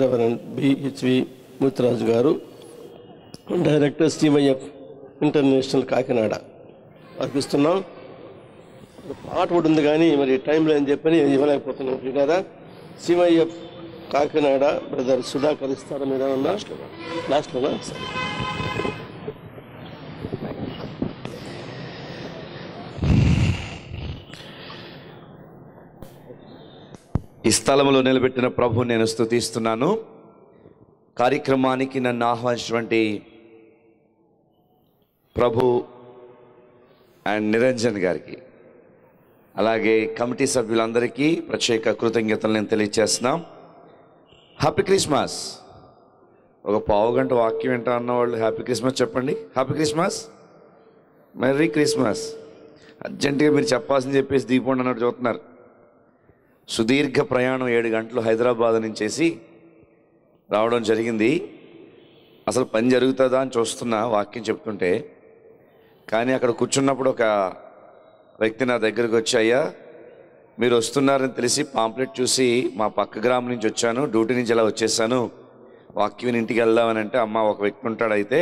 Reverend BHV Muthuraju garu director CYF international Kakinada. అర్పిస్తున్నాం. పాట కూడా ఉంది కానీ మరి టైం లేని చెప్పని ఇవ్వలేకపోతున్నాం కదా సివైఎఫ్ కాకినాడ బ్రదర్ సుధాకర్ ఇస్తారా మీరు ఏమన్నా? లాస్ట్లోనా సరే ఈ స్థలంలో నిలబెట్టిన ప్రభు నేను స్థుతిస్తున్నాను కార్యక్రమానికి నన్ను ఆహ్వానించినటువంటి ప్రభు అండ్ నిరంజన్ గారికి అలాగే కమిటీ సభ్యులందరికీ ప్రత్యేక కృతజ్ఞతలు నేను తెలియజేస్తున్నాం హ్యాపీ క్రిస్మస్. ఒక పావు గంట వాక్యం వింటా అన్న వాళ్ళు హ్యాపీ క్రిస్మస్ చెప్పండి. Happy Christmas. Merry Christmas. అర్జెంటుగా మీరు చెప్పాల్సింది చెప్పేసి దీపం అన్నట్టు చూస్తున్నారు. సుదీర్ఘ ప్రయాణం ఏడు గంటలు హైదరాబాద్ నుంచి రావడం జరిగింది. అసలు పని జరుగుతుందా అని చూస్తున్నా వాక్యం చెప్తుంటే కానీ అక్కడ కూర్చున్నప్పుడు ఒక వ్యక్తి నా దగ్గరకు వచ్చి అయ్యా మీరు వస్తున్నారని తెలిసి పాంప్లెట్ చూసి మా పక్క గ్రామం నుంచి వచ్చాను డ్యూటీ నుంచి ఇలా వచ్చేసాను. వాక్యం ఇంటికి వెళ్దామని అంటే అమ్మ ఒక వ్యక్తి ఉంటాడైతే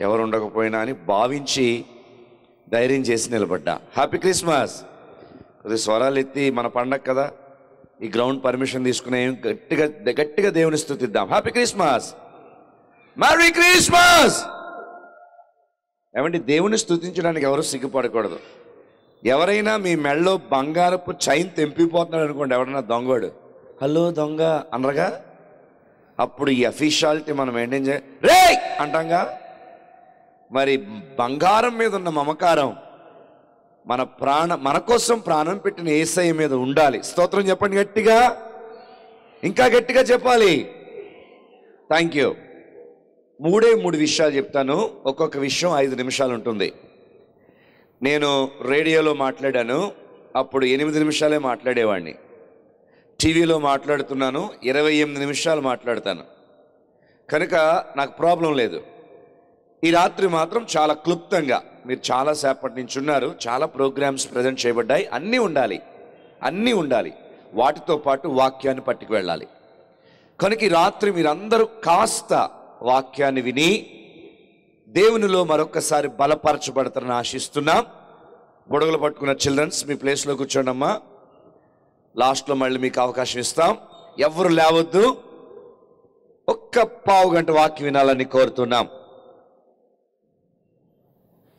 ఎవరు ఉండకపోయినా అని భావించి ధైర్యం చేసి నిలబడ్డా. Happy Christmas! కొద్ది స్వరాలు ఎత్తి మన పండగ కదా ఈ గ్రౌండ్ పర్మిషన్ తీసుకునే గట్టిగా గట్టిగా దేవుని స్థుతిద్దాం. హ్యాపీ క్రిస్మస్ మ్యారీ క్రిస్మస్ ఏమంటే దేవుని స్థుతించడానికి ఎవరు సిగ్గుపడకూడదు. ఎవరైనా మీ మెళ్ళలో బంగారపు చైన్ తెంపిపోతున్నాడు అనుకోండి ఎవరైనా దొంగోడు హలో దొంగ అనరగా? అప్పుడు ఈ అఫీషియాలిటీ మనం మెయింటైన్ చేయ రే అంటాంగా? మరి బంగారం మీద ఉన్న మమకారం మన ప్రాణ మన కోసం ప్రాణం పెట్టిన ఏసఐ మీద ఉండాలి. స్తోత్రం చెప్పండి గట్టిగా. ఇంకా గట్టిగా చెప్పాలి. థ్యాంక్ యూ మూడే మూడు విషయాలు చెప్తాను. ఒక్కొక్క విషయం ఐదు నిమిషాలు ఉంటుంది. నేను రేడియోలో మాట్లాడాను. అప్పుడు ఎనిమిది నిమిషాలే మాట్లాడేవాడిని. టీవీలో మాట్లాడుతున్నాను. ఇరవై ఎనిమిది నిమిషాలు మాట్లాడతాను. కనుక నాకు ప్రాబ్లం లేదు. ఈ రాత్రి మాత్రం చాలా క్లుప్తంగా మీరు చాలా సేపటి నుంచి ఉన్నారు. చాలా ప్రోగ్రామ్స్ ప్రజెంట్ చేయబడ్డాయి. అన్నీ ఉండాలి. అన్నీ ఉండాలి. వాటితో పాటు వాక్యాన్ని పట్టుకు వెళ్ళాలి. కనుక ఈ రాత్రి మీరందరూ కాస్త వాక్యాన్ని విని దేవునిలో మరొకసారి బలపరచబడతారని ఆశిస్తున్నాం. బుడగలు పట్టుకున్న చిల్డ్రన్స్ మీ ప్లేస్లో కూర్చోండమ్మా లాస్ట్లో మళ్ళీ మీకు అవకాశం ఇస్తాం. ఎవరు లేవద్దు. ఒక్క పావు గంట వాక్యం వినాలని కోరుతున్నాం.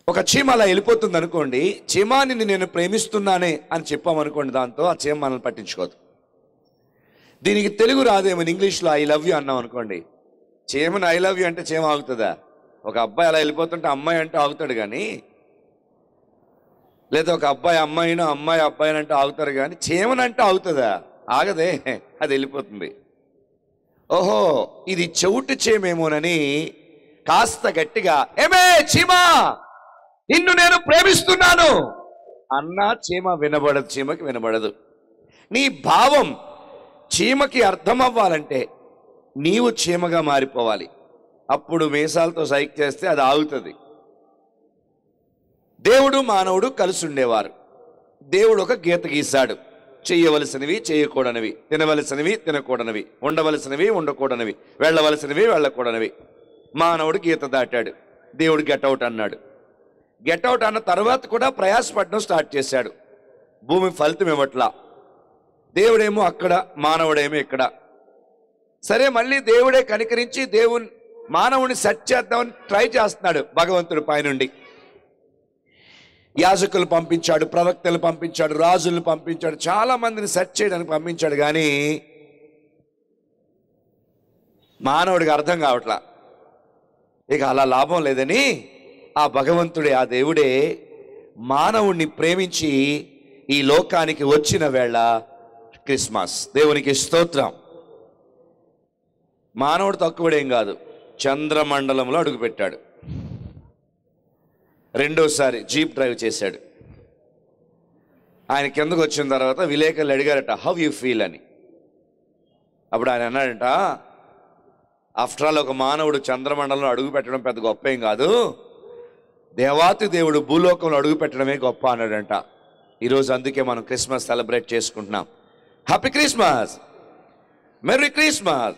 ఒక చీమ అలా వెళ్ళిపోతుంది అనుకోండి చీమాని నేను ప్రేమిస్తున్నానే అని చెప్పామనుకోండి దాంతో ఆ చీమ మనల్ని పట్టించుకోదు. దీనికి తెలుగు రాదేమో ఇంగ్లీష్లో ఐ లవ్ యూ అన్నాం అనుకోండి. చీమని ఐ లవ్ యూ అంటే చీమ ఆగుతుందా? ఒక అబ్బాయి అలా వెళ్ళిపోతుంటే అమ్మాయి అంటే ఆగుతాడు కానీ లేదా ఒక అబ్బాయి అమ్మాయినో అమ్మాయి అబ్బాయిని అంటే ఆగుతారు కానీ చీమనంటే ఆగుతుందా? ఆగదే అది వెళ్ళిపోతుంది. ఓహో ఇది చెవుటి చేమేమోనని కాస్త గట్టిగా ఏమే చీమా! నిన్ను నేను ప్రేమిస్తున్నాను. అన్నా చీమ వినబడదు చీమకి వినబడదు. నీ భావం చీమకి అర్థం అవ్వాలంటే నీవు చీమగా మారిపోవాలి. అప్పుడు మీసాలతో సైక్ చేస్తే అది ఆగుతుంది. దేవుడు మానవుడు కలిసి ఉండేవారు దేవుడు ఒక గీత గీశాడు. చేయవలసినవి చేయకూడనివి తినవలసినవి తినకూడనివి ఉండవలసినవి ఉండకూడనివి వెళ్ళవలసినవి వెళ్ళకూడనివి. మానవుడు గీత దాటాడు. దేవుడు గెట్అవుట్ అన్నాడు. గెట్అవుట్ అన్న తర్వాత కూడా ప్రయాసపడడం స్టార్ట్ చేశాడు. భూమి ఫలితం ఇవ్వట్లా. దేవుడేమో అక్కడ మానవుడేమో ఇక్కడ. సరే మళ్ళీ దేవుడే కనికరించి దేవుని మానవుని సెట్ చేద్దామని ట్రై చేస్తున్నాడు భగవంతుడు పైనుండి. యాజకులు పంపించాడు ప్రవక్తలు పంపించాడు రాజులను పంపించాడు చాలా మందిని సెట్ చేయడానికి పంపించాడు కానీ మానవుడికి అర్థం కావట్లా. ఇక అలా లాభం లేదని ఆ భగవంతుడే ఆ దేవుడే మానవుణ్ణి ప్రేమించి ఈ లోకానికి వచ్చిన వేళ క్రిస్మస్. దేవునికి స్తోత్రం. మానవుడు తక్కువడేం కాదు. చంద్రమండలంలో అడుగుపెట్టాడు. రెండోసారి జీప్ డ్రైవ్ చేశాడు. ఆయన కిందకు వచ్చిన తర్వాత విలేకరులు అడిగారట హౌ యూ ఫీల్ అని. అప్పుడు ఆయన అన్నాడంట ఆఫ్టర్ ఆల్ ఒక మానవుడు చంద్రమండలంలో అడుగు పెట్టడం పెద్ద గొప్ప ఏం కాదు. దేవాతి దేవుడు భూలోకంలో అడుగుపెట్టడమే గొప్ప అన్నాడంట. ఈరోజు అందుకే మనం క్రిస్మస్ సెలబ్రేట్ చేసుకుంటున్నాం. Happy Christmas! Merry Christmas!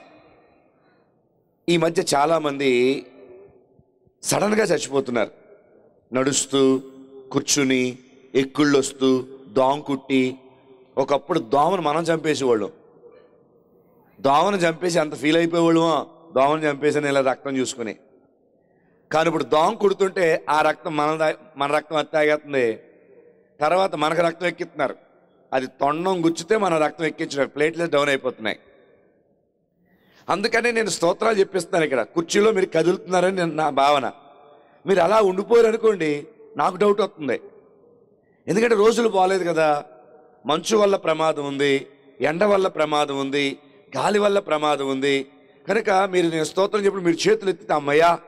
ఈ మధ్య చాలామంది సడన్గా చచ్చిపోతున్నారు. నడుస్తూ కూర్చుని ఎక్కుళ్ళు వస్తూ దోమ కుట్టి ఒకప్పుడు దోమను మనం చంపేసేవాళ్ళం. దోమను చంపేసి అంత ఫీల్ అయిపోయేవాళ్ళమో? దోమను చంపేసి ఇలా రక్తం చూసుకుని. కానీ ఇప్పుడు దోమ కుడుతుంటే ఆ రక్తం మన దా- మన రక్తం అది తాగేస్తుంది తర్వాత మనకు రక్తం ఎక్కిస్తున్నారు. అది తొండం గుచ్చితే మన రక్తం ఎక్కించినారు. ప్లేట్లెస్ డౌన్ అయిపోతున్నాయి. అందుకని నేను స్తోత్రాలు చెప్పిస్తున్నాను ఇక్కడ. కుర్చీలో మీరు కదులుతున్నారని నేను నా భావన. మీరు అలా ఉండిపోయారు అనుకోండి నాకు డౌట్ వస్తుంది. ఎందుకంటే రోజులు బాగాలేదు కదా. మంచు వల్ల ప్రమాదం ఉంది ఎండ వల్ల ప్రమాదం ఉంది గాలి వల్ల ప్రమాదం ఉంది. కనుక మీరు నేను స్తోత్రం చెప్పిన మీరు చేతులు ఎత్తితే అమ్మయ్యా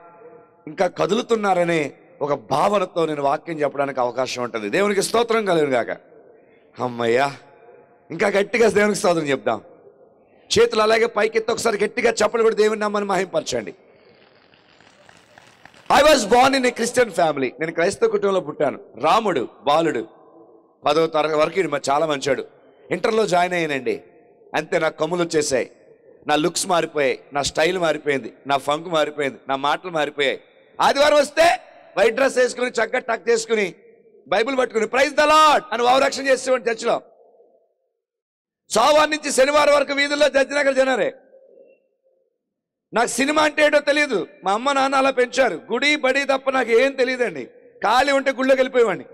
ఇంకా కదులుతున్నారనే ఒక భావనతో నేను వాక్యం చెప్పడానికి అవకాశం ఉంటుంది. దేవునికి స్తోత్రం కలుగును కాక అమ్మయ్యా ఇంకా గట్టిగా దేవునికి స్తోత్రం చెప్దాం. చేతులు అలాగే పైకెత్తి ఒకసారి గట్టిగా చెప్పలు కూడా దేవుని నమ్మని మహింపరచండి. I was born in a Christian family నేను క్రైస్తవ కుటుంబంలో పుట్టాను. రాముడు బాలుడు పదో తరగతి వరకు మా చాలా మంచాడు. ఇంటర్లో జాయిన్ అయ్యానండి. అంతే నా కమ్ములు వచ్చేసాయి. నా లుక్స్ మారిపోయాయి. నా స్టైల్ మారిపోయింది. నా ఫంక్ మారిపోయింది. నా మాటలు మారిపోయాయి. ఆదివారం వస్తే వైట్ డ్రెస్ వేసుకుని చక్కగా టక్ చేసుకుని బైబిల్ పట్టుకుని ప్రైజ్ ద లాడ్ అని వావరక్షణ చేసేవాడు చర్చిలో. సోమవారం నుంచి శనివారం వరకు వీధుల్లో జడ్జినగర్ జనరే నాకు సినిమా అంటే ఏంటో తెలియదు మా అమ్మ నాన్న అలా పెంచారు. గుడి బడి తప్ప నాకు ఏం తెలియదండి ఖాళీ ఉంటే గుళ్ళోకి వెళ్ళిపోయేవాడిని.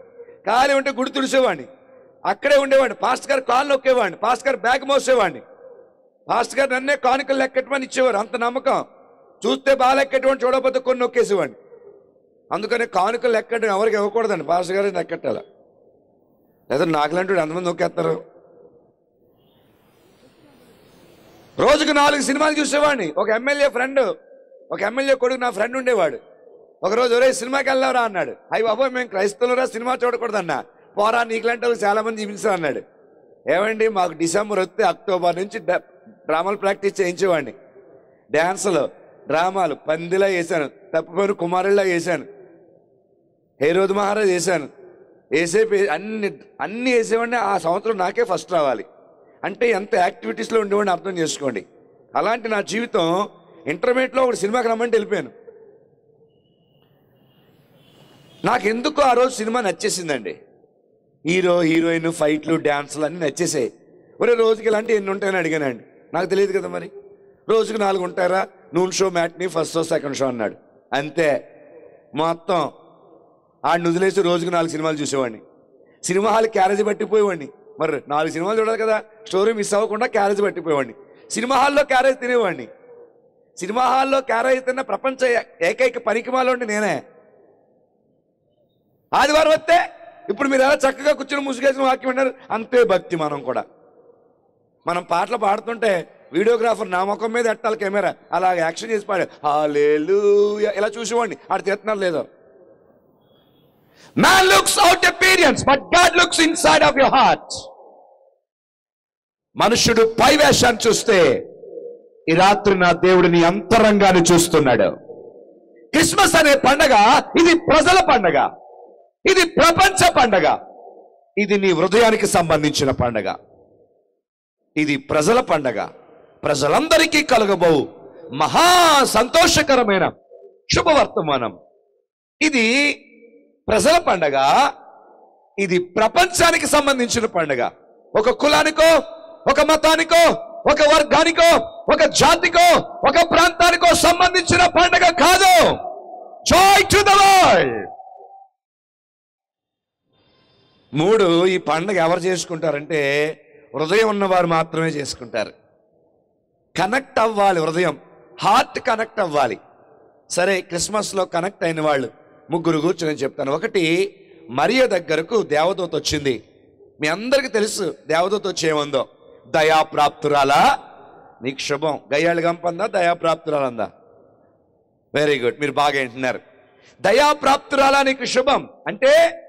ఖాళీ ఉంటే గుడి తుడిసేవాడిని అక్కడే ఉండేవాడిని. పాస్ట్ గారు కాళ్ళు నొక్కేవాడిని. పాస్ట్ గారు బ్యాగ్ మోసేవాడిని. పాస్ట్ గారు నన్నే కానుకలు లెక్కటమని ఇచ్చేవారు. అంత నమ్మకం. చూస్తే బాగా చూడకపోతే కొన్ని నొక్కేసేవాడిని. అందుకని కానుకలు ఎక్కడం ఎవరికి ఇవ్వకూడదండి. పాస్టర్ గారు ఎక్కట్టాల లేదా నాకులాంటి ఎంతమంది నొక్కేస్తారు? రోజుకు నాలుగు సినిమాలు చూసేవాడిని. ఒక ఎమ్మెల్యే ఫ్రెండ్ ఒక ఎమ్మెల్యే కొడుకు నా ఫ్రెండ్ ఉండేవాడు. ఒకరోజు ఒరే సినిమాకి వెళ్ళావురా అన్నాడు. అయ్యి బాబోయ్ మేము క్రైస్తవులరా సినిమా చూడకూడదన్నా. పోరా నీకులాంటి వాళ్ళు చాలా మంది అన్నాడు. ఏమండి మాకు డిసెంబర్ వస్తే అక్టోబర్ నుంచి డ్రామాలు ప్రాక్టీస్ చేయించేవాడిని. డ్యాన్సులు. రామాలు పందిలా వేసాను తప్పకుండా కుమారుల్లా వేసాను హేరోద్ మహారాజ్ వేసాను వేసేపు అన్ని అన్ని వేసేవాడిని ఆ సంవత్సరం నాకే ఫస్ట్ రావాలి. అంటే ఎంత యాక్టివిటీస్లో ఉండేవాడిని అర్థం చేసుకోండి. అలాంటి నా జీవితం ఇంటర్మీడియట్లో ఒక సినిమాకి రమ్మంటే వెళ్ళిపోయాను. నాకు ఎందుకు ఆ రోజు సినిమా నచ్చేసిందండి. హీరో హీరోయిన్ ఫైట్లు డ్యాన్సులు అన్నీ నచ్చేసాయి. ఒరే రోజుకి ఇలాంటివి ఎన్ని ఉంటాయని అడిగానండి. నాకు తెలియదు కదా మరి. రోజుకి నాలుగు ఉంటారా noon show matinee first show second show అన్నాడు. అంతే. మొత్తం. ఆడిని వదిలేసి రోజుకి నాలుగు సినిమాలు చూసేవాడిని. సినిమా హాల్ క్యారేజ్ పట్టిపోయేవాడిని. మరి నాలుగు సినిమాలు చూడాలి కదా స్టోరీ మిస్ అవ్వకుండా క్యారేజ్ పట్టిపోయేవాడిని. సినిమా హాల్లో క్యారేజ్ తినేవాడిని. సినిమా హాల్లో క్యారేజ్ తిన్న ప్రపంచ ఏకైక ఏకైక పనికిమాలోండి నేనే. ఆదివారం వస్తే ఇప్పుడు మీరు ఎలా చక్కగా కూర్చొని ముసుగేసిన వాక్యం అంటారు అంతే భక్తి మనం కూడా. మనం పాటలు పాడుతుంటే వీడియోగ్రాఫర్ నా ముఖం మీద ఎట్టాలి కెమెరా? అలా యాక్షన్ చేసి పాడు హాలేలు ఇలా చూసేవాడిని. ఆడు తీస్తున్నారు లేదో. Man looks out appearance but God looks inside of your heart మనుషుడు పై వేషాన్ని చూస్తే ఈ రాత్రి నా దేవుడిని అంతరంగాన్ని చూస్తున్నాడు. క్రిస్మస్ అనే పండగ ఇది ప్రజల పండగ. ఇది ప్రపంచ పండగ. ఇది నీ హృదయానికి సంబంధించిన పండగ. ఇది ప్రజల పండగ. ప్రజలందరికీ కలగబోవు. మహా సంతోషకరమైన శుభవర్తమానం. ఇది ప్రజల పండగ. ఇది ప్రపంచానికి సంబంధించిన పండగ. ఒక కులానికో ఒక మతానికో ఒక వర్గానికో ఒక జాతికో ఒక ప్రాంతానికో సంబంధించిన పండగ కాదు. జాయ్ టు ద వరల్డ్ మూడు ఈ పండగ ఎవరు చేసుకుంటారంటే హృదయం ఉన్నవారు మాత్రమే చేసుకుంటారు. కనెక్ట్ అవ్వాలి హృదయం. హార్ట్ కనెక్ట్ అవ్వాలి. సరే క్రిస్మస్లో కనెక్ట్ అయిన వాళ్ళు ముగ్గురు కూర్చొని చెప్తాను. ఒకటి మరియ దగ్గరకు దేవదూత వచ్చింది. మీ అందరికీ తెలుసు దేవదూత వచ్చి ఏముందో? దయాప్రాప్తురాలా? నీకు శుభం. గయ్యాళ్ళు గంపందా? దయాప్రాప్తురాలందా? వెరీ గుడ్ మీరు బాగా వింటున్నారు. దయాప్రాప్తురాలా నీకు శుభం. అంటే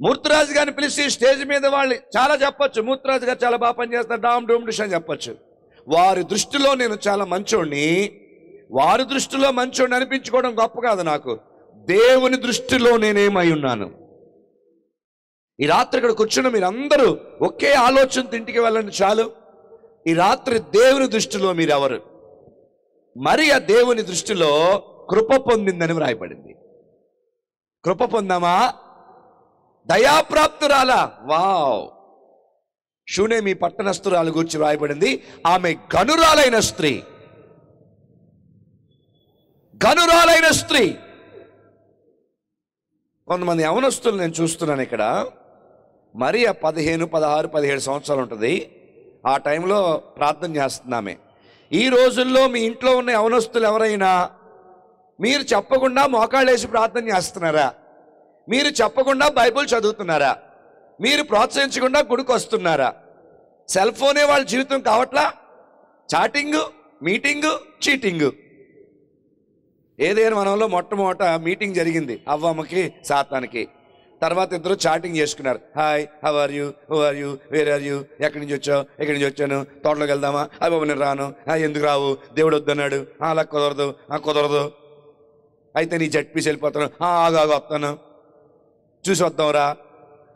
మూర్తిరాజు గారిని పిలిచి స్టేజ్ మీద వాళ్ళు చాలా చెప్పొచ్చు. మూర్తిరాజు గారు చాలా బాగా పనిచేస్తారు. డామ్ డూమ్ డిష్ అని చెప్పొచ్చు. వారి దృష్టిలో నేను చాలా మంచోడిని వారి దృష్టిలో మంచోడిని అనిపించుకోవడం గొప్ప కాదు నాకు. దేవుని దృష్టిలో నేనేమై ఉన్నాను. ఈ రాత్రి ఇక్కడ కూర్చున్న మీరందరూ ఒకే ఆలోచనతో ఇంటికి వెళ్ళండి చాలు. ఈ రాత్రి దేవుని దృష్టిలో మీరెవరు? మరి ఆ దేవుని దృష్టిలో కృప పొందిందని వ్రాయబడింది. కృప పొందామా? దయాప్రాప్తురాలా? వావ్! షూనే మీ పట్టణస్థురాలు గురించి వ్రాయబడింది. ఆమె గనురాలైన స్త్రీ. గనురాలైన స్త్రీ. కొంతమంది యవనస్తులు నేను చూస్తున్నాను ఇక్కడ. మరి పదిహేను పదహారు పదిహేడు సంవత్సరాలు ఉంటుంది. ఆ టైంలో ప్రార్థన చేస్తున్నామే ఈ రోజుల్లో మీ ఇంట్లో ఉన్న యవనస్తులు ఎవరైనా మీరు చెప్పకుండా మోకాళ్ళేసి ప్రార్థన చేస్తున్నారా? మీరు చెప్పకుండా బైబిల్ చదువుతున్నారా? మీరు ప్రోత్సహించకుండా గుడికి వస్తున్నారా సెల్ ఫోనే వాళ్ళ జీవితం కావట్లా? Chatting meeting cheating. ఏదైనా మనంలో మొట్టమొదట మీటింగ్ జరిగింది అవ్వమ్మకి సాతానికి తర్వాత ఇద్దరు చాటింగ్ చేసుకున్నారు. Hi how are you who are you where are you ఎక్కడి నుంచి వచ్చావు? ఎక్కడి నుంచి వచ్చాను? తోటలోకి వెళ్దామా? అవి బాబు నేను రాను. ఎందుకు రావు? దేవుడు వద్దన్నాడు. అలా కుదరదు "ఆ, కుదరదు. అయితే నీ జడ్పీస్ వెళ్ళిపోతాను. ఆగా వస్తాను. చూసి వద్దాంరా.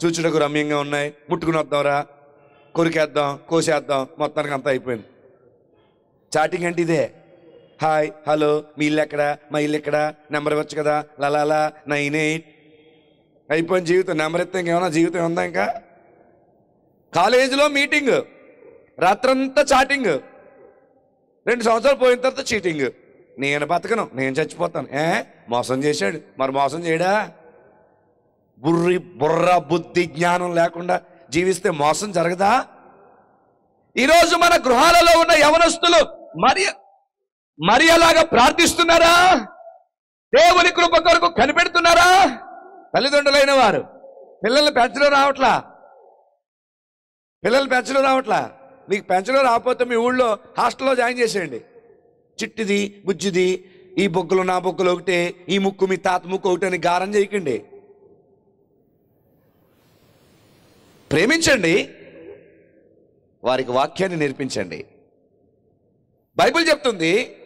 చూచుటకు రమ్యంగా ఉన్నాయి. ముట్టుకుని వద్దాంరా. కొరికేద్దాం కోసేద్దాం. మొత్తానికి అంతా అయిపోయింది. చాటింగ్ అంటే ఇదే. హాయ్ హలో మీ ఇల్లు ఎక్కడ? మా ఇల్లు ఎక్కడ? నెంబర్ ఇవ్వచ్చు కదా? లలాలా నైన్ ఎయిట్. అయిపోయిన జీవితం. నెంబర్ ఇస్తే ఇంకేమన్నా జీవితం ఉందా ఇంకా? కాలేజీలో మీటింగ్. రాత్రంతా చాటింగ్. రెండు సంవత్సరాలు పోయిన తర్వాత చీటింగ్. నేను బతకను. నేను చచ్చిపోతాను. ఏ? మోసం చేశాడు. మరి మోసం చేయడా? బుర్రి బుర్ర బుద్ధి జ్ఞానం లేకుండా జీవిస్తే మోసం జరగదా? ఈరోజు మన గృహాలలో ఉన్న యవనస్తులు మరి మరి అలాగా ప్రార్థిస్తున్నారా? దేవుని కృప కొరకు కనిపెడుతున్నారా? తల్లిదండ్రులైన వారు పిల్లల్ని పెంచడం రావట్లా? పిల్లలు పెంచడం రావట్లా? మీకు పెంచడం రాకపోతే మీ ఊళ్ళో హాస్టల్లో జాయిన్ చేసేయండి. చిట్టిది బుజ్జిది ఈ బొగ్గులు నా బొగ్గులు ఒకటే ఈ ముక్కు మీ తాత ముక్కు ఒకటి అని గారం చేయకండి. ప్రేమించండి. వారికి వాక్యాన్ని నేర్పించండి. బైబిల్ చెప్తుంది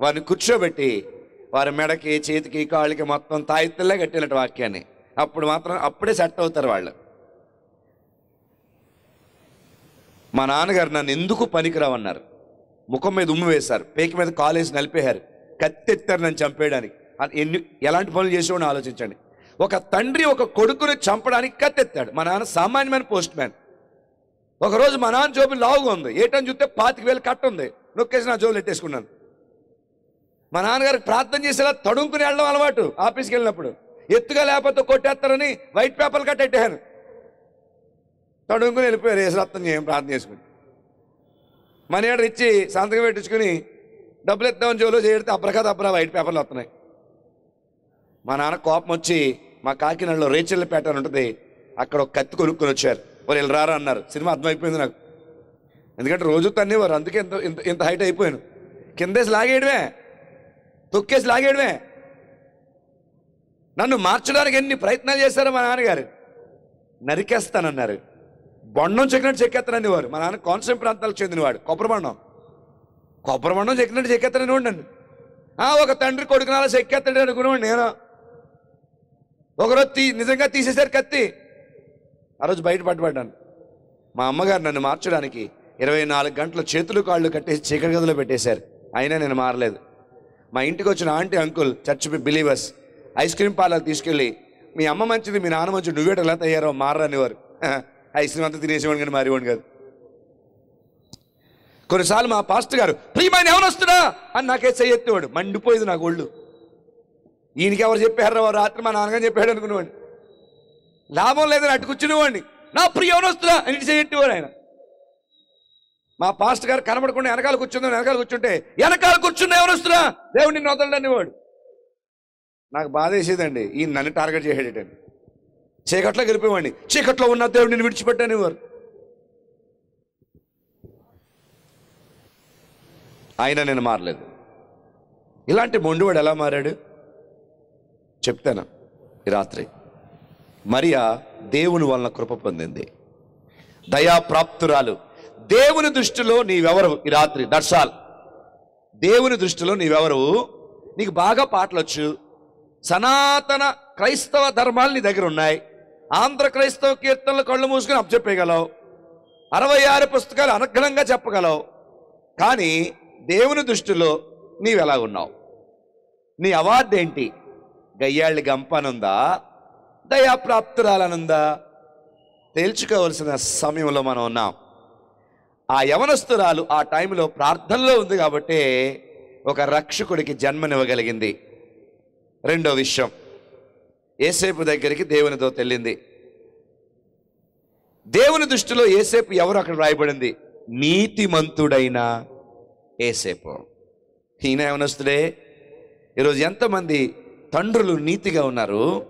వారిని కూర్చోబెట్టి వారి మెడకి చేతికి కాళ్ళకి మొత్తం తాయిత్తల్లే కట్టినట్టు వాక్యాన్ని. అప్పుడు మాత్రం అప్పుడే సెట్ అవుతారు వాళ్ళు. మా నాన్నగారు నన్ను ఎందుకు పనికిరావన్నారు? ముఖం మీద ఉమ్ము వేశారు పేకి మీద కాలేసి నలిపేశారు. కత్తెత్తారు నన్ను చంపేయడానికి. ఎన్ని ఎలాంటి పనులు చేసేవాడిని ఆలోచించండి. ఒక తండ్రి ఒక కొడుకుని చంపడానికి కత్తెత్తాడు. మా నాన్న సామాన్యమైన పోస్ట్ మ్యాన్. ఒకరోజు మా నాన్న జోబు లావుగా ఉంది. ఏటని చూస్తే పాతిక వేలు కట్ట ఉంది. నొక్కేసి నా జోబులు ఎట్టేసుకున్నాను మా నాన్నగారికి ప్రార్థన చేసేలా తడుముకుని వెళ్ళడం అలవాటు ఆఫీస్కి వెళ్ళినప్పుడు. ఎత్తుగా లేకపోతే కొట్టేస్తారని వైట్ పేపర్లు కట్టెట్టాను తడుముకుని వెళ్ళిపోయారు. ఏసరత్నం చేయం ప్రార్థన చేసుకుని. మన ఆర్డర్ ఇచ్చి సంతకం పెట్టించుకుని డబ్బులు ఎత్తామని జోలో చేడితే అబ్రకా దబ్రా వైట్ పేపర్లు వస్తున్నాయి. మా నాన్న కోపం వచ్చి మా కాకినాడలో రేచెల్లపేట అని ఉంటుంది. అక్కడ ఒక కత్తి కొనుక్కొని వచ్చారు. వారు వెళ్ళి రారా అన్నారు. సినిమా అర్థమైపోయింది నాకు. ఎందుకంటే రోజు తన్నేవారు. అందుకే ఇంత ఇంత ఇంత హైట్ అయిపోయాను. కిందేసి లాగేయడమే. తొక్కేసి లాగేయడమే. నన్ను మార్చడానికి ఎన్ని ప్రయత్నాలు చేశారు మా నాన్నగారు. నరికేస్తానన్నారు. బొండం చెక్కినట్టు చెక్కేస్తానని వారు. మా నాన్న కోనసీమ ప్రాంతాలకు చెందినవాడు. కొబ్బరి బొండం. కొబ్బరి బొండం చెక్కినట్టు చెక్కేస్తానని ఉండండి నన్ను. ఒక తండ్రి కొడుకునాలో చెక్కేస్తాడు అనుకునేవాడు నేను. ఒకరోజు తీ నిజంగా తీసేశారు కత్తి. ఆ రోజు బయట పట్టుబడ్డాను మా అమ్మగారు నన్ను మార్చడానికి ఇరవై నాలుగు గంటల చేతులు కాళ్ళు కట్టేసి చీకటి గదిలో పెట్టేశారు. అయినా నేను మారలేదు. మా ఇంటికి వచ్చిన aunty uncle church believers ice cream parlour తీసుకెళ్ళి మీ అమ్మ మంచిది మీ నాన్న మంచిది నువ్వేట ఎలా తయారో మారనివారు ఐస్ క్రీమ్ అంతా తినేసేవాడు కానీ మారేవాడు కాదు. కొన్నిసార్లు మా పాస్టర్ గారు ప్రియమైన ఎవరు వస్తున్నా? అని నాకే చెయ్యెత్తేవాడు. మండిపోయేది నాకు ఒళ్ళు ఈయనకి ఎవరు చెప్పారు రాత్రి మా నాన్నగారు చెప్పాడు అనుకునేవాడిని. లాభం లేదని అటు కూర్చునేవాడిని. నా ప్రియ వస్తున్నా అని ఇటు ఆయన. మా పాస్టర్ గారు కనబడకుండా వెనకాల కూర్చుందా వెనకాల కూర్చుంటే వెనకాల కూర్చున్న ఎవరు వస్తున్నా దేవుడిని నొదలండి వాడు నాకు బాధ వేసేదండి. ఈయన నన్ను టార్గెట్ చేసేటండి చీకట్లో గెలిపేవాడిని. చీకట్లో ఉన్న దేవుడిని విడిచిపెట్టాను వారు ఆయన నేను మారలేదు. ఇలాంటి మొండివాడు ఎలా మారాడు? చెప్తాను. ఈ రాత్రి. మరియా దేవుని వలన కృప పొందింది. దయాప్రాప్తురాలు. దేవుని దృష్టిలో నీవెవరు? ఈ రాత్రి. దర్శాల్ దేవుని దృష్టిలో నీవెవరు? నీకు బాగా పాటలొచ్చు. సనాతన క్రైస్తవ ధర్మాలు నీ దగ్గర ఉన్నాయి. ఆంధ్ర క్రైస్తవ కీర్తనలు కళ్ళు మూసుకొని అప్పచెప్పేయగలవు. అరవై ఆరు పుస్తకాలు అనుగ్రహంగా చెప్పగలవు. కానీ దేవుని దృష్టిలో నీవెలా ఉన్నావు? నీ అవార్డు ఏంటి గయ్యాళ్ళి గంపనుందా? దయాప్రాప్తురాలనుందా? తేల్చుకోవలసిన సమయంలో మనం ఉన్నాం. ఆ యవనస్తురాలు ఆ టైంలో ప్రార్థనలో ఉంది కాబట్టి ఒక రక్షకుడికి జన్మనివ్వగలిగింది. రెండో విషయం. ఏసేపు దగ్గరికి దేవునితో తెల్లింది. దేవుని దృష్టిలో ఏసేపు ఎవరు అక్కడ రాయబడింది? నీతిమంతుడైన ఏసేపు. ఈయన యవనస్తుడే. ఈరోజు ఎంతమంది తండ్రులు నీతిగా ఉన్నారు.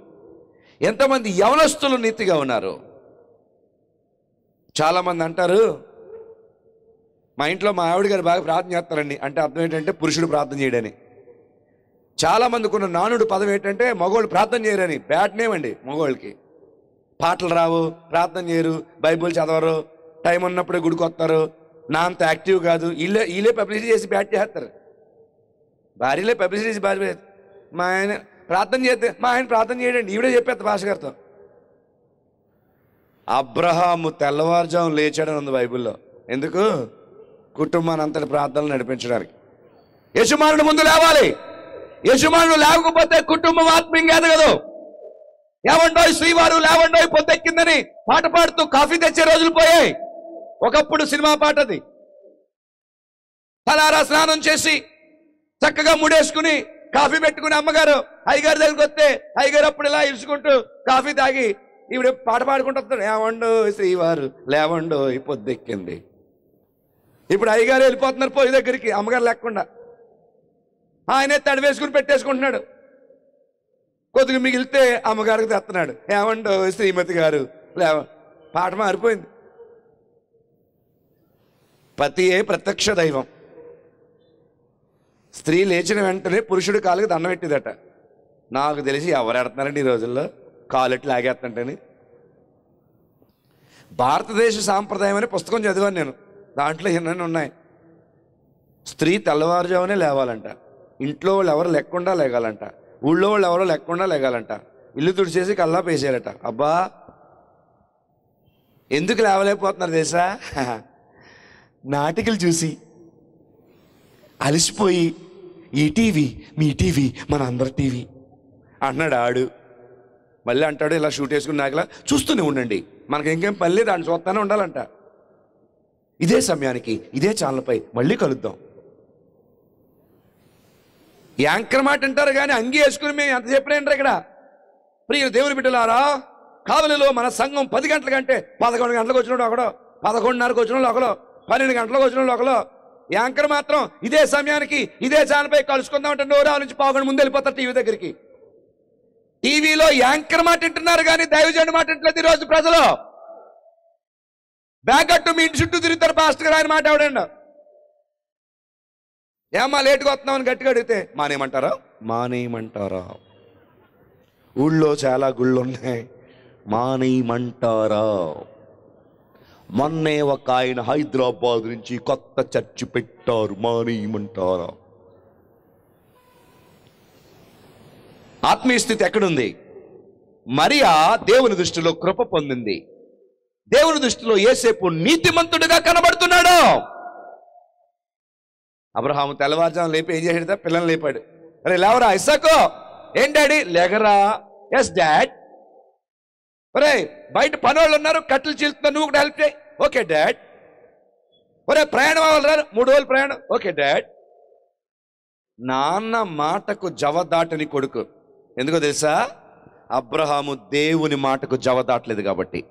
ఎంతమంది యవనస్తులు నీతిగా ఉన్నారు. చాలామంది అంటారు మా ఇంట్లో మా ఆవిడ గారు బాగా ప్రార్థన చేస్తారండి. అంటే అర్థం ఏంటంటే పురుషుడు ప్రార్థన చేయడని. చాలా ఉన్న నానుడు పదం ఏంటంటే మగవాళ్ళు ప్రార్థన చేయరని. బ్యాడ్ నేమ్ అండి మగవాళ్ళకి. పాటలు రావు ప్రార్థన చేయరు బైబిల్ చదవరు టైం ఉన్నప్పుడే గుడికి వస్తారు. నా అంత యాక్టివ్ కాదు. వీళ్ళే వీళ్ళే పబ్లిసిటీ చేసి బ్యాట్ చేస్తారు. భార్యలే పబ్లిసిటీ చేసి భార్య మా ఆయన ప్రార్థన చేస్తే మా ఆయన ప్రార్థన చేయడండి. ఈవిడే చెప్పేది భాషగారితో అబ్రహాము తెల్లవారుజాము లేచాడని ఉంది బైబిల్లో. ఎందుకు? కుటుంబాన్ని అంతటి ప్రార్థనలు నడిపించడానికి. యజమానుడు ముందు లేవాలి. యజమానుడు లేకపోతే కుటుంబం ఆత్మీయంగా ఎదగదు లేవండోయ్ శ్రీవారు లేవండోయ్ పొద్దెక్కిందని పాట పాడుతూ కాఫీ తెచ్చే రోజులు పోయాయి. ఒకప్పుడు సినిమా పాటది తలారా స్నానం చేసి చక్కగా ముడేసుకుని కాఫీ పెట్టుకుని అమ్మగారు అయ్యగారి దగ్గరికి వస్తే అయ్యగారు అప్పుడు ఇలా ఇరుచుకుంటూ కాఫీ తాగి ఈవిడ పాట పాడుకుంటూ వస్తాడు. లేవండో శ్రీవారు లేవండో ఈ పొద్దెక్కింది. ఇప్పుడు అయ్యగారు వెళ్ళిపోతున్నారు పోయి దగ్గరికి అమ్మగారు లేకుండా. ఆయనే తడి వేసుకుని పెట్టేసుకుంటున్నాడు. కొద్దిగా మిగిలితే అమ్మగారికి తెస్తున్నాడు. ఏమండో శ్రీమతి గారు లేవ పాట మారిపోయింది. పతియే ప్రత్యక్ష దైవం. స్త్రీ లేచిన వెంటనే పురుషుడు కాలుకి దండం పెట్టిదట. నాకు తెలిసి ఎవరు ఈ రోజుల్లో? కాలెట్టి లాగేస్తుంటని భారతదేశ సాంప్రదాయం అనే పుస్తకం చదివాను నేను. దాంట్లో ఎన్నెన్ని ఉన్నాయి. స్త్రీ తెల్లవారుజామునే లేవాలంట. ఇంట్లో వాళ్ళు ఎవరు లేకుండా లేగాలంట. ఊళ్ళో వాళ్ళు ఎవరో లేకుండా లేగాలంట. ఇల్లు తుడిచేసి కల్లా పేసారట అబ్బా! ఎందుకు లేవలేకపోతున్నారు తెలుసా? నాటికలు చూసి అలసిపోయి ఈ టీవీ మీ టీవీ మన అందరి టీవీ. అన్నాడు ఆడు మళ్ళీ అంటాడు ఇలా షూట్ వేసుకుని నాకులా చూస్తూనే ఉండండి. మనకి ఇంకేం పని లేదు ఆయన చూస్తానే ఉండాలంట. ఇదే సమయానికి ఇదే ఛానల్పై మళ్ళీ కలుద్దాం. యాంకర్ మాట అంటారు కానీ అంగీ వేసుకుని మేము ఎంత చెప్పినంటారు ఇక్కడ? ప్రియ దేవుని బిడ్డలారా కావలిలో మన సంఘం పది గంటల కంటే పదకొండు గంటలకు వచ్చిన ఒకడు పదకొండున్నరకు వచ్చిన ఒకడు పన్నెండు గంటలకు వచ్చిన ఒకడు యాంకర్ మాత్రం ఇదే సమయానికి ఇదే ఛానల్పై కలుసుకుందామంటే నోరా నుంచి పావుగంట ముందు వెళ్ళిపోతారు టీవీ దగ్గరికి. టీవీలో యాంకర్ మాట వింటున్నారు కానీ దైవజనుడు మాట వింటలేదు ఈరోజు ప్రజలు. బ్యాగ్ అట్టు మీ ఇంటి చుట్టూ తిరుగుతారు పాస్టర్ గారు ఆయన మాట ఎవడండి? ఏమ్మా లేటుగా వస్తున్నామని గట్టిగా అడిగితే మానేయమంటారా? మానేయమంటారా? ఊళ్ళో చాలా గుళ్ళు ఉన్నాయి మానేయమంటారా? మొన్నే ఒక ఆయన హైదరాబాద్ నుంచి కొత్త చర్చి పెట్టారు మానేయమంటారా? ఆత్మీయ స్థితి ఎక్కడుంది? మరియా దేవుని దృష్టిలో కృప పొందింది. దేవుని దృష్టిలో ఏసేపు నీతిమంతుడిగా కనబడుతున్నాడు. అబ్రహాము తెల్లవారుజాము లేపి ఏం చేశాడు? పిల్లల్ని లేపాడు. అరే లేవరా ఇసాకో ఏం డాడీ? లేగరా. ఎస్ డాడ్ ఒరే బయట పనోళ్ళు ఉన్నారు కట్టెలు చీలుతున్నారు నువ్వు కూడా హెల్ప్ చేయి. Okay dad. ఒరే ప్రయాణం అవ్వాలి మూడు రోజులు ప్రయాణం. Okay dad. నాన్న మాటకు జవదాటని కొడుకు. ఎందుకో తెలుసా? అబ్రహాము దేవుని మాటకు జవదాటలేదు కాబట్టి.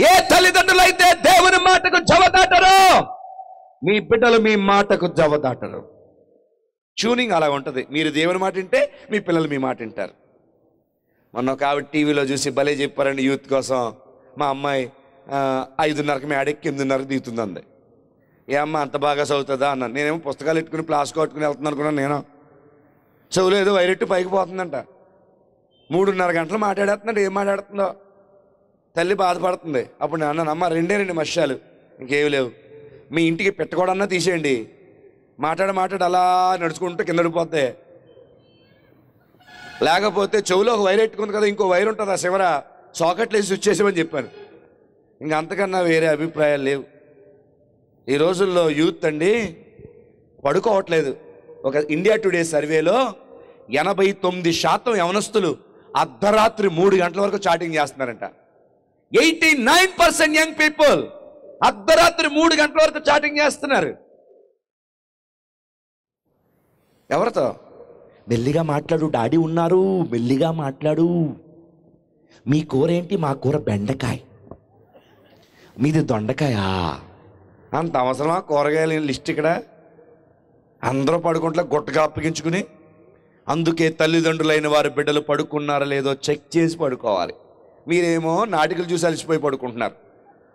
ఏ తల్లిదండ్రులు అయితే దేవుని మాటకు జవదాటరు? మీ బిడ్డలు మీ మాటకు జవదాటరు. ట్యూనింగ్ అలా ఉంటుంది. మీరు దేవుని మాట వింటే మీ పిల్లలు మీ మాట వింటారు. మొన్న ఒక ఆవిడ టీవీలో చూసి భలే చెప్పారండి యూత్ కోసం. మా అమ్మాయి ఐదున్నరకి మేడెక్కి ఎనిమిదిన్నరకి దిగుతుంది ఏ అమ్మ అంత బాగా చదువుతుందా అన్నాను. నేనేమో పుస్తకాలు ఎట్టుకుని ప్లాస్క్ కొట్టుకుని వెళ్తున్నాను అనుకున్నాను నేను. చెవులు ఏదో వైరెట్టు పైకి పోతుందంట. మూడున్నర గంటలు మాట్లాడేస్తున్నాడు ఏం మాట్లాడుతుందో? తల్లి బాధపడుతుంది. అప్పుడు నేను అన్నాను అమ్మ రెండే రెండు మత్స్యాలు ఇంకేవి లేవు. మీ ఇంటికి పెట్టకూడన్నా తీసేయండి. మాట్లాడ మాట్లాడు అలా నడుచుకుంటూ కింద లేకపోతే చెవులో ఒక వైర్ ఎట్టుకుంది కదా ఇంకో వైర్ ఉంటుంది ఆ శివర సాకెట్లు వేసి వచ్చేసామని చెప్పాను ఇంకా అంతకన్నా వేరే అభిప్రాయాలు లేవు. ఈ రోజుల్లో యూత్ అండి పడుకోవట్లేదు. ఒక ఇండియా టుడే సర్వేలో ఎనభై తొమ్మిది శాతం యవనస్తులు అర్ధరాత్రి మూడు గంటల వరకు చాటింగ్ చేస్తున్నారంట. Eighty nine percent young people అర్ధరాత్రి మూడు గంటల వరకు చాటింగ్ చేస్తున్నారు. ఎవరితో? మెల్లిగా మాట్లాడు డాడీ ఉన్నారు. మెల్లిగా మాట్లాడు. మీ కూర ఏంటి మా కూర బెండకాయ. మీది దొండకాయా? అంత అవసరమా? కూరగాయల లిస్ట్ ఇక్కడ? అందరూ పడుకుంటే గుట్టగా అప్పగించుకుని. అందుకే తల్లిదండ్రులైన వారి బిడ్డలు పడుకున్నారా లేదో చెక్ చేసి పడుకోవాలి. మీరేమో నాటికలు చూసి అలసిపోయి పడుకుంటున్నారు.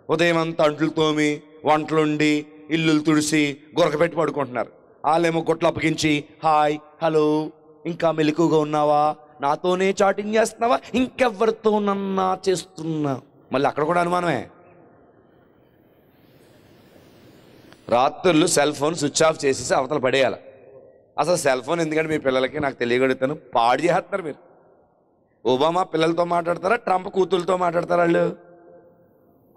ఉదయం అంతా అంట్లు తోమి వంటలుండి ఇల్లులు తుడిసి గురకబెట్టి పడుకుంటున్నారు. వాళ్ళేమో గుట్లు అప్పగించి హాయ్ హలో. ఇంకా మెలకుగా ఉన్నావా? నాతోనే చాటింగ్ చేస్తున్నావా? ఇంకెవరితో నన్నా చేస్తున్నా? మళ్ళీ అక్కడ కూడా అనుమానమే. రాత్రులు సెల్ ఫోన్ స్విచ్ ఆఫ్ చేసేసి అవతల పడేయాలి. అసలు సెల్ ఫోన్ ఎందుకంటే మీ పిల్లలకి నాకు తెలియగడుగుతాను. పాడు చేస్తున్నారు మీరు. ఒబామా పిల్లలతో మాట్లాడతారా? ట్రంప్ కూతురుతో మాట్లాడతారా వాళ్ళు?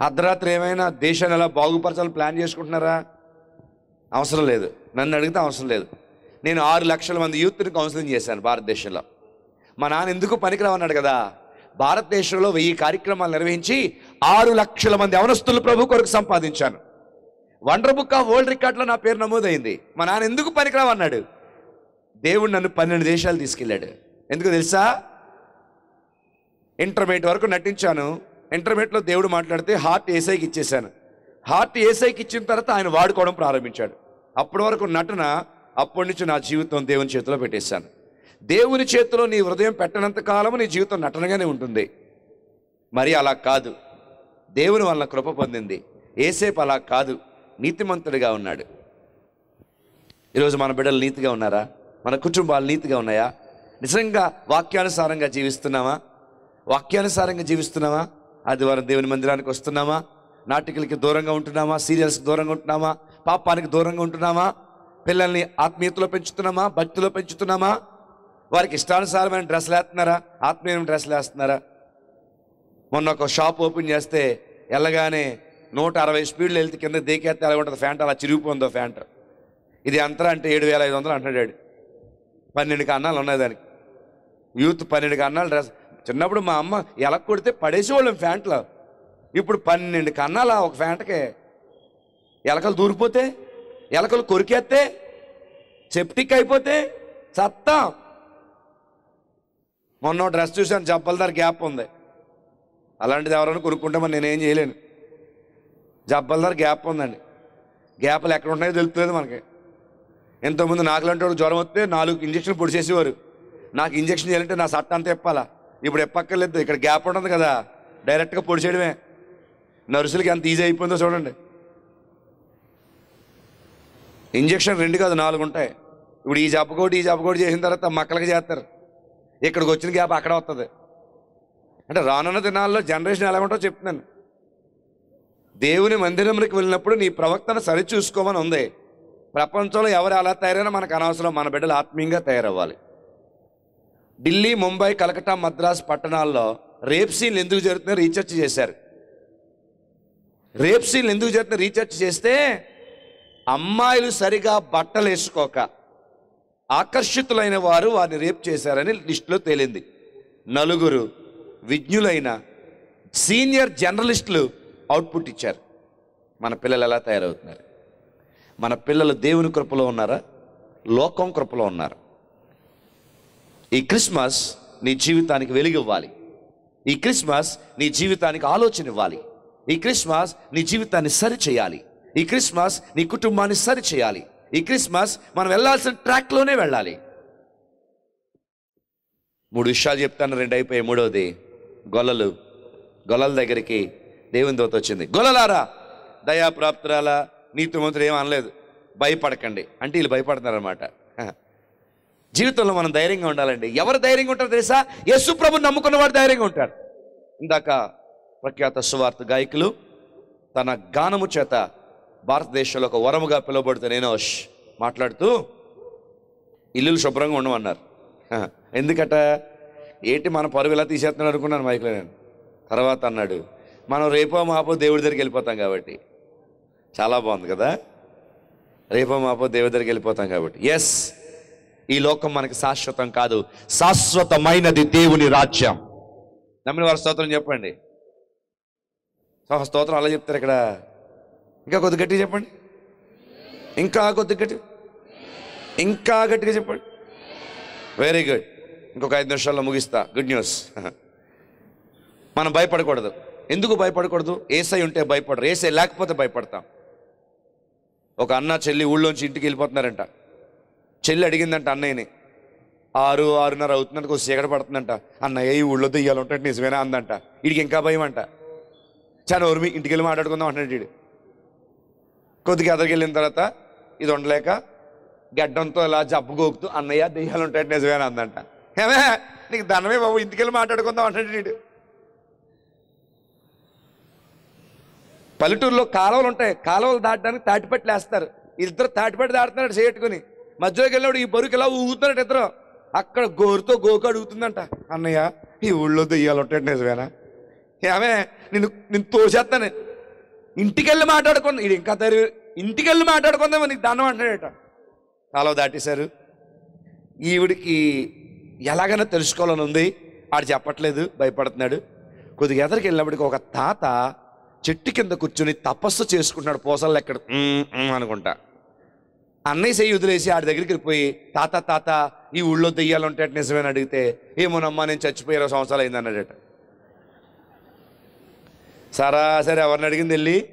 అర్ధరాత్రి ఏమైనా దేశాన్ని ఎలా బాగుపరచాలని ప్లాన్ చేసుకుంటున్నారా? అవసరం లేదు. నన్ను అడిగితే అవసరం లేదు. నేను ఆరు లక్షల మంది యూత్ని కౌన్సిలింగ్ చేశాను భారతదేశంలో. మా నాన్న ఎందుకు పనికిరావన్నాడు కదా? భారతదేశంలో వెయ్యి కార్యక్రమాలు నిర్వహించి ఆరు లక్షల మంది అవనస్తులు ప్రభు కొరకు సంపాదించాను. వండర్ బుక్ ఆఫ్ వరల్డ్ రికార్డులో నా పేరు నమోదైంది. మా నాన్న ఎందుకు పనికిరావన్నాడు? దేవుడు నన్ను పన్నెండు దేశాలు తీసుకెళ్ళాడు. ఎందుకు తెలుసా? ఇంటర్మీడియట్ వరకు నటించాను. ఇంటర్మీడియట్లో దేవుడు మాట్లాడితే హార్ట్ ఏసైకి ఇచ్చేశాను. హార్ట్ ఏసైకి ఇచ్చిన తర్వాత ఆయన వాడుకోవడం ప్రారంభించాడు. అప్పటి వరకు నటన అప్పటి నుంచి నా జీవితం దేవుని చేతిలో పెట్టేశాను. దేవుని చేతిలో నీ హృదయం పెట్టనంత కాలము నీ జీవితం నటనగానే ఉంటుంది. మరి అలా కాదు. దేవుని వలన కృప పొందింది. ఏసేపు అలా కాదు. నీతిమంతుడిగా ఉన్నాడు. ఈరోజు మన బిడ్డలు నీతిగా ఉన్నారా? మన కుటుంబాలు నీతిగా ఉన్నాయా? నిజంగా వాక్యానుసారంగా జీవిస్తున్నామా వాక్యానుసారంగా జీవిస్తున్నామా ఆదివారం దేవుని మందిరానికి వస్తున్నామా నాటికలకి దూరంగా ఉంటున్నామా సీరియల్స్కి దూరంగా ఉంటున్నామా పాపానికి దూరంగా ఉంటున్నామా పిల్లల్ని ఆత్మీయతలో పెంచుతున్నామా? భక్తిలో పెంచుతున్నామా? వారికి ఇష్టానుసారమైన డ్రెస్సులు వేస్తున్నారా? ఆత్మీయమైన డ్రెస్సులు వేస్తున్నారా? మొన్న ఒక షాప్ ఓపెన్ చేస్తే వెళ్ళగానే నూట అరవై స్పీడ్లు వెళ్తే కింద దేకేస్తే ఎలా ఉంటుంది ఫ్యాంట్? అలా చిరిగిపోతుందో ఫ్యాంట్. ఇది అంతరా అంటే ఏడు వేల ఐదు వందలు అంటున్నాడు పన్నెండు కన్నాలు ఉన్నాయి దానికి. యూత్ పన్నెండు కన్నాలు డ్రెస్. చిన్నప్పుడు మా అమ్మ ఎలా కొడితే పడేసేవాళ్ళం ఫ్యాంట్లో. ఇప్పుడు పన్నెండు కన్నాల ఒక ఫ్యాంట్కే? ఎలకలు దూరిపోతే? ఎలకలు కొరికేస్తే సెప్టిక్ అయిపోతే చత్తాం మొన్న డ్రెస్ చూశాను జబ్బల ధర గ్యాప్ ఉంది. అలాంటిది ఎవరైనా కొనుక్కుంటే మరి నేనేం చేయలేను. జబ్బల ధర గ్యాప్ ఉందండి. గ్యాప్లు ఎక్కడ ఉన్నాయో తెలుపుతుంది మనకి. ఎంతోమంది నాకులాంటి వాడు జ్వరం వస్తే నాలుగు ఇంజక్షన్ పొడిచేసేవారు. నాకు ఇంజక్షన్ చేయాలంటే నా సట్ట అంతా ఇప్పాలా ఇప్పుడు ఎప్పక్కర్లేదు ఇక్కడ గ్యాప్ ఉంటుంది కదా. డైరెక్ట్గా పొడిచేయడమే. నర్సులకి ఎంత ఈజీ అయిపోయిందో చూడండి. ఇంజక్షన్ రెండు కాదు నాలుగు ఉంటాయి. ఇప్పుడు ఈ జబ్బకోటి ఈ జబ్బకోటి చేసిన తర్వాత మక్కలకి చేస్తారు. ఇక్కడికి వచ్చిన గ్యాప్ అక్కడ వస్తుంది అంటే రానున్న దినాల్లో జనరేషన్ ఎలా ఉంటుందో చెప్తున్నాను. దేవుని మందిరంలోకి వెళ్ళినప్పుడు నీ ప్రవక్తను సరిచూసుకోమని ఉంది. ప్రపంచంలో ఎవరు ఎలా తయారైనా మనకు అనవసరం మన బిడ్డలు ఆత్మీయంగా తయారవ్వాలి. ఢిల్లీ ముంబై కలకట్టా మద్రాస్ పట్టణాల్లో రేప్ సీన్లు ఎందుకు జరుగుతున్నాయో రీసెర్చ్ చేశారు. రేప్ సీన్లు ఎందుకు జరుగుతున్నాయో రీసెర్చ్ చేస్తే అమ్మాయిలు సరిగా బట్టలు వేసుకోక ఆకర్షితులైన వారు వారిని రేప్ చేశారని లిస్టులో తేలింది. నలుగురు విజ్ఞులైన సీనియర్ జర్నలిస్టులు అవుట్పుట్ ఇచ్చారు. మన పిల్లలు ఎలా తయారవుతున్నారు? మన పిల్లలు దేవుని కృపలో ఉన్నారా? లోకం కృపలో ఉన్నారు? ఈ క్రిస్మస్ నీ జీవితానికి వెలుగివ్వాలి ఈ క్రిస్మస్ నీ జీవితానికి ఆలోచన ఇవ్వాలి. ఈ క్రిస్మస్ నీ జీవితాన్ని సరిచేయాలి ఈ క్రిస్మస్ నీ కుటుంబాన్ని సరిచేయాలి ఈ క్రిస్మస్ మనం వెళ్ళాల్సిన ట్రాక్లోనే వెళ్ళాలి. మూడు విషయాలు చెప్తాను రెండు అయిపోయాయి. మూడవది గొల్లలు. గొల్లల దగ్గరికి దేవుని దోత వచ్చింది. గొల్లలారా దయాప్రాప్తురాల నీతిమంతుడు ఏం అనలేదు. భయపడకండి. అంటే వీళ్ళు భయపడతారనమాట జీవితంలో మనం ధైర్యంగా ఉండాలండి. ఎవరు ధైర్యంగా ఉంటారు తెలుసా? యశు ప్రభు నమ్ముకున్నవాడు ధైర్యంగా ఉంటాడు. ఇందాక ప్రఖ్యాత సువార్త గాయకులు తన గానము చేత భారతదేశంలో ఒక వరముగా పిలువబడుతున్న నేనోష్ మాట్లాడుతూ ఇల్లులు శుభ్రంగా ఉండమన్నారు. ఎందుకట? ఏంటి మన పరువు ఇలా తీసేస్తున్నాడు అనుకున్నాను మైక్లో నేను తర్వాత అన్నాడు మనం రేపో మాపో దేవుడి దగ్గరికి వెళ్ళిపోతాం కాబట్టి. చాలా బాగుంది కదా? రేపో మాపో దేవుడి దగ్గరికి వెళ్ళిపోతాం కాబట్టి. ఎస్ ఈ లోకం మనకి శాశ్వతం కాదు. శాశ్వతమైనది దేవుని రాజ్యం. నమ్మిన వారి స్తోత్రం చెప్పండి. స్తోత్రం అలా చెప్తారు ఇక్కడ. ఇంకా కొద్ది గట్టిగా చెప్పండి. ఇంకా కొద్ది గట్టి ఇంకా గట్టిగా చెప్పండి. వెరీ గుడ్ ఇంకొక ఐదు నిమిషాల్లో ముగిస్తా. గుడ్ న్యూస్ మనం భయపడకూడదు. ఎందుకు భయపడకూడదు? ఏసై ఉంటే భయపడరు. ఏసై లేకపోతే భయపడతాం. ఒక అన్న చెల్లి ఊళ్ళోంచి ఇంటికి వెళ్ళిపోతున్నారంట. చెల్లి అడిగిందంట అన్నయ్యని. ఆరు ఆరున్నర అవుతుందంట కొంచెం చీకట పడుతుందంట. అన్నయ్య ఈ ఊళ్ళో దెయ్యాలు ఉంటాడు నిజమేనా? అందంట. వీడికి ఇంకా భయం అంట చాలా ఊర్మి ఇంటికి వెళ్ళి మాట్లాడుకుందాం అంటాడు వీడు కొద్దిగా ఎదరికి తర్వాత ఇది ఉండలేక గడ్డంతో ఇలా జబ్బు గోకుతూ అన్నయ్య దెయ్యాలు ఉంటాయి నిజమేనా అందంట. ఏమే నీకు ధనమే బాబు ఇంటికెళ్ళి మాట్లాడుకుందాం అంటాడు నీడు పల్లెటూరులో కాలువలు ఉంటాయి కాలువలు దాటడానికి తాటిపట్లు వేస్తారు. ఇద్దరు తాటిపట్టి దాడుతున్నాడు చేయట్టుకుని మధ్యలోకి వెళ్ళినప్పుడు ఈ బరుకు ఇలా ఊగుతున్నాడు ఇద్దరు. అక్కడ గోరుతో గోకు అడుగుతుందంట. అన్నయ్య ఈ ఊళ్ళో దెయ్యాలు ఉంటాయి నిజమేనా? ఏమే నిన్ను నేను తోసేస్తాను. ఇంటికి వెళ్ళి మాట్లాడుకుందాం. ఇది ఇంకా తరి ఇంటికి వెళ్ళి మాట్లాడుకుందాం నీకు దండం అంటాడట. చాలా దాటేశారు. ఈవిడికి ఎలాగైనా తెలుసుకోవాలని ఉంది. ఆడు చెప్పట్లేదు భయపడుతున్నాడు. కొద్దిగా ఎదరికి వెళ్ళినప్పటికి ఒక తాత చెట్టు కింద కూర్చుని తపస్సు చేసుకుంటున్నాడు. పూసలు ఎక్కడ? అనుకుంటా. అన్నయ్య చేయి వదిలేసి ఆడి దగ్గరికి వెళ్ళిపోయి తాత తాత ఈ ఊళ్ళో దెయ్యాలు ఉంటాయి నిజమేని అడిగితే ఏమోనమ్మా నేను చచ్చిపోయి ఇరవై సంవత్సరాలు అయిందన్నాడట. సరాసరి ఎవరిని అడిగింది వెళ్ళి?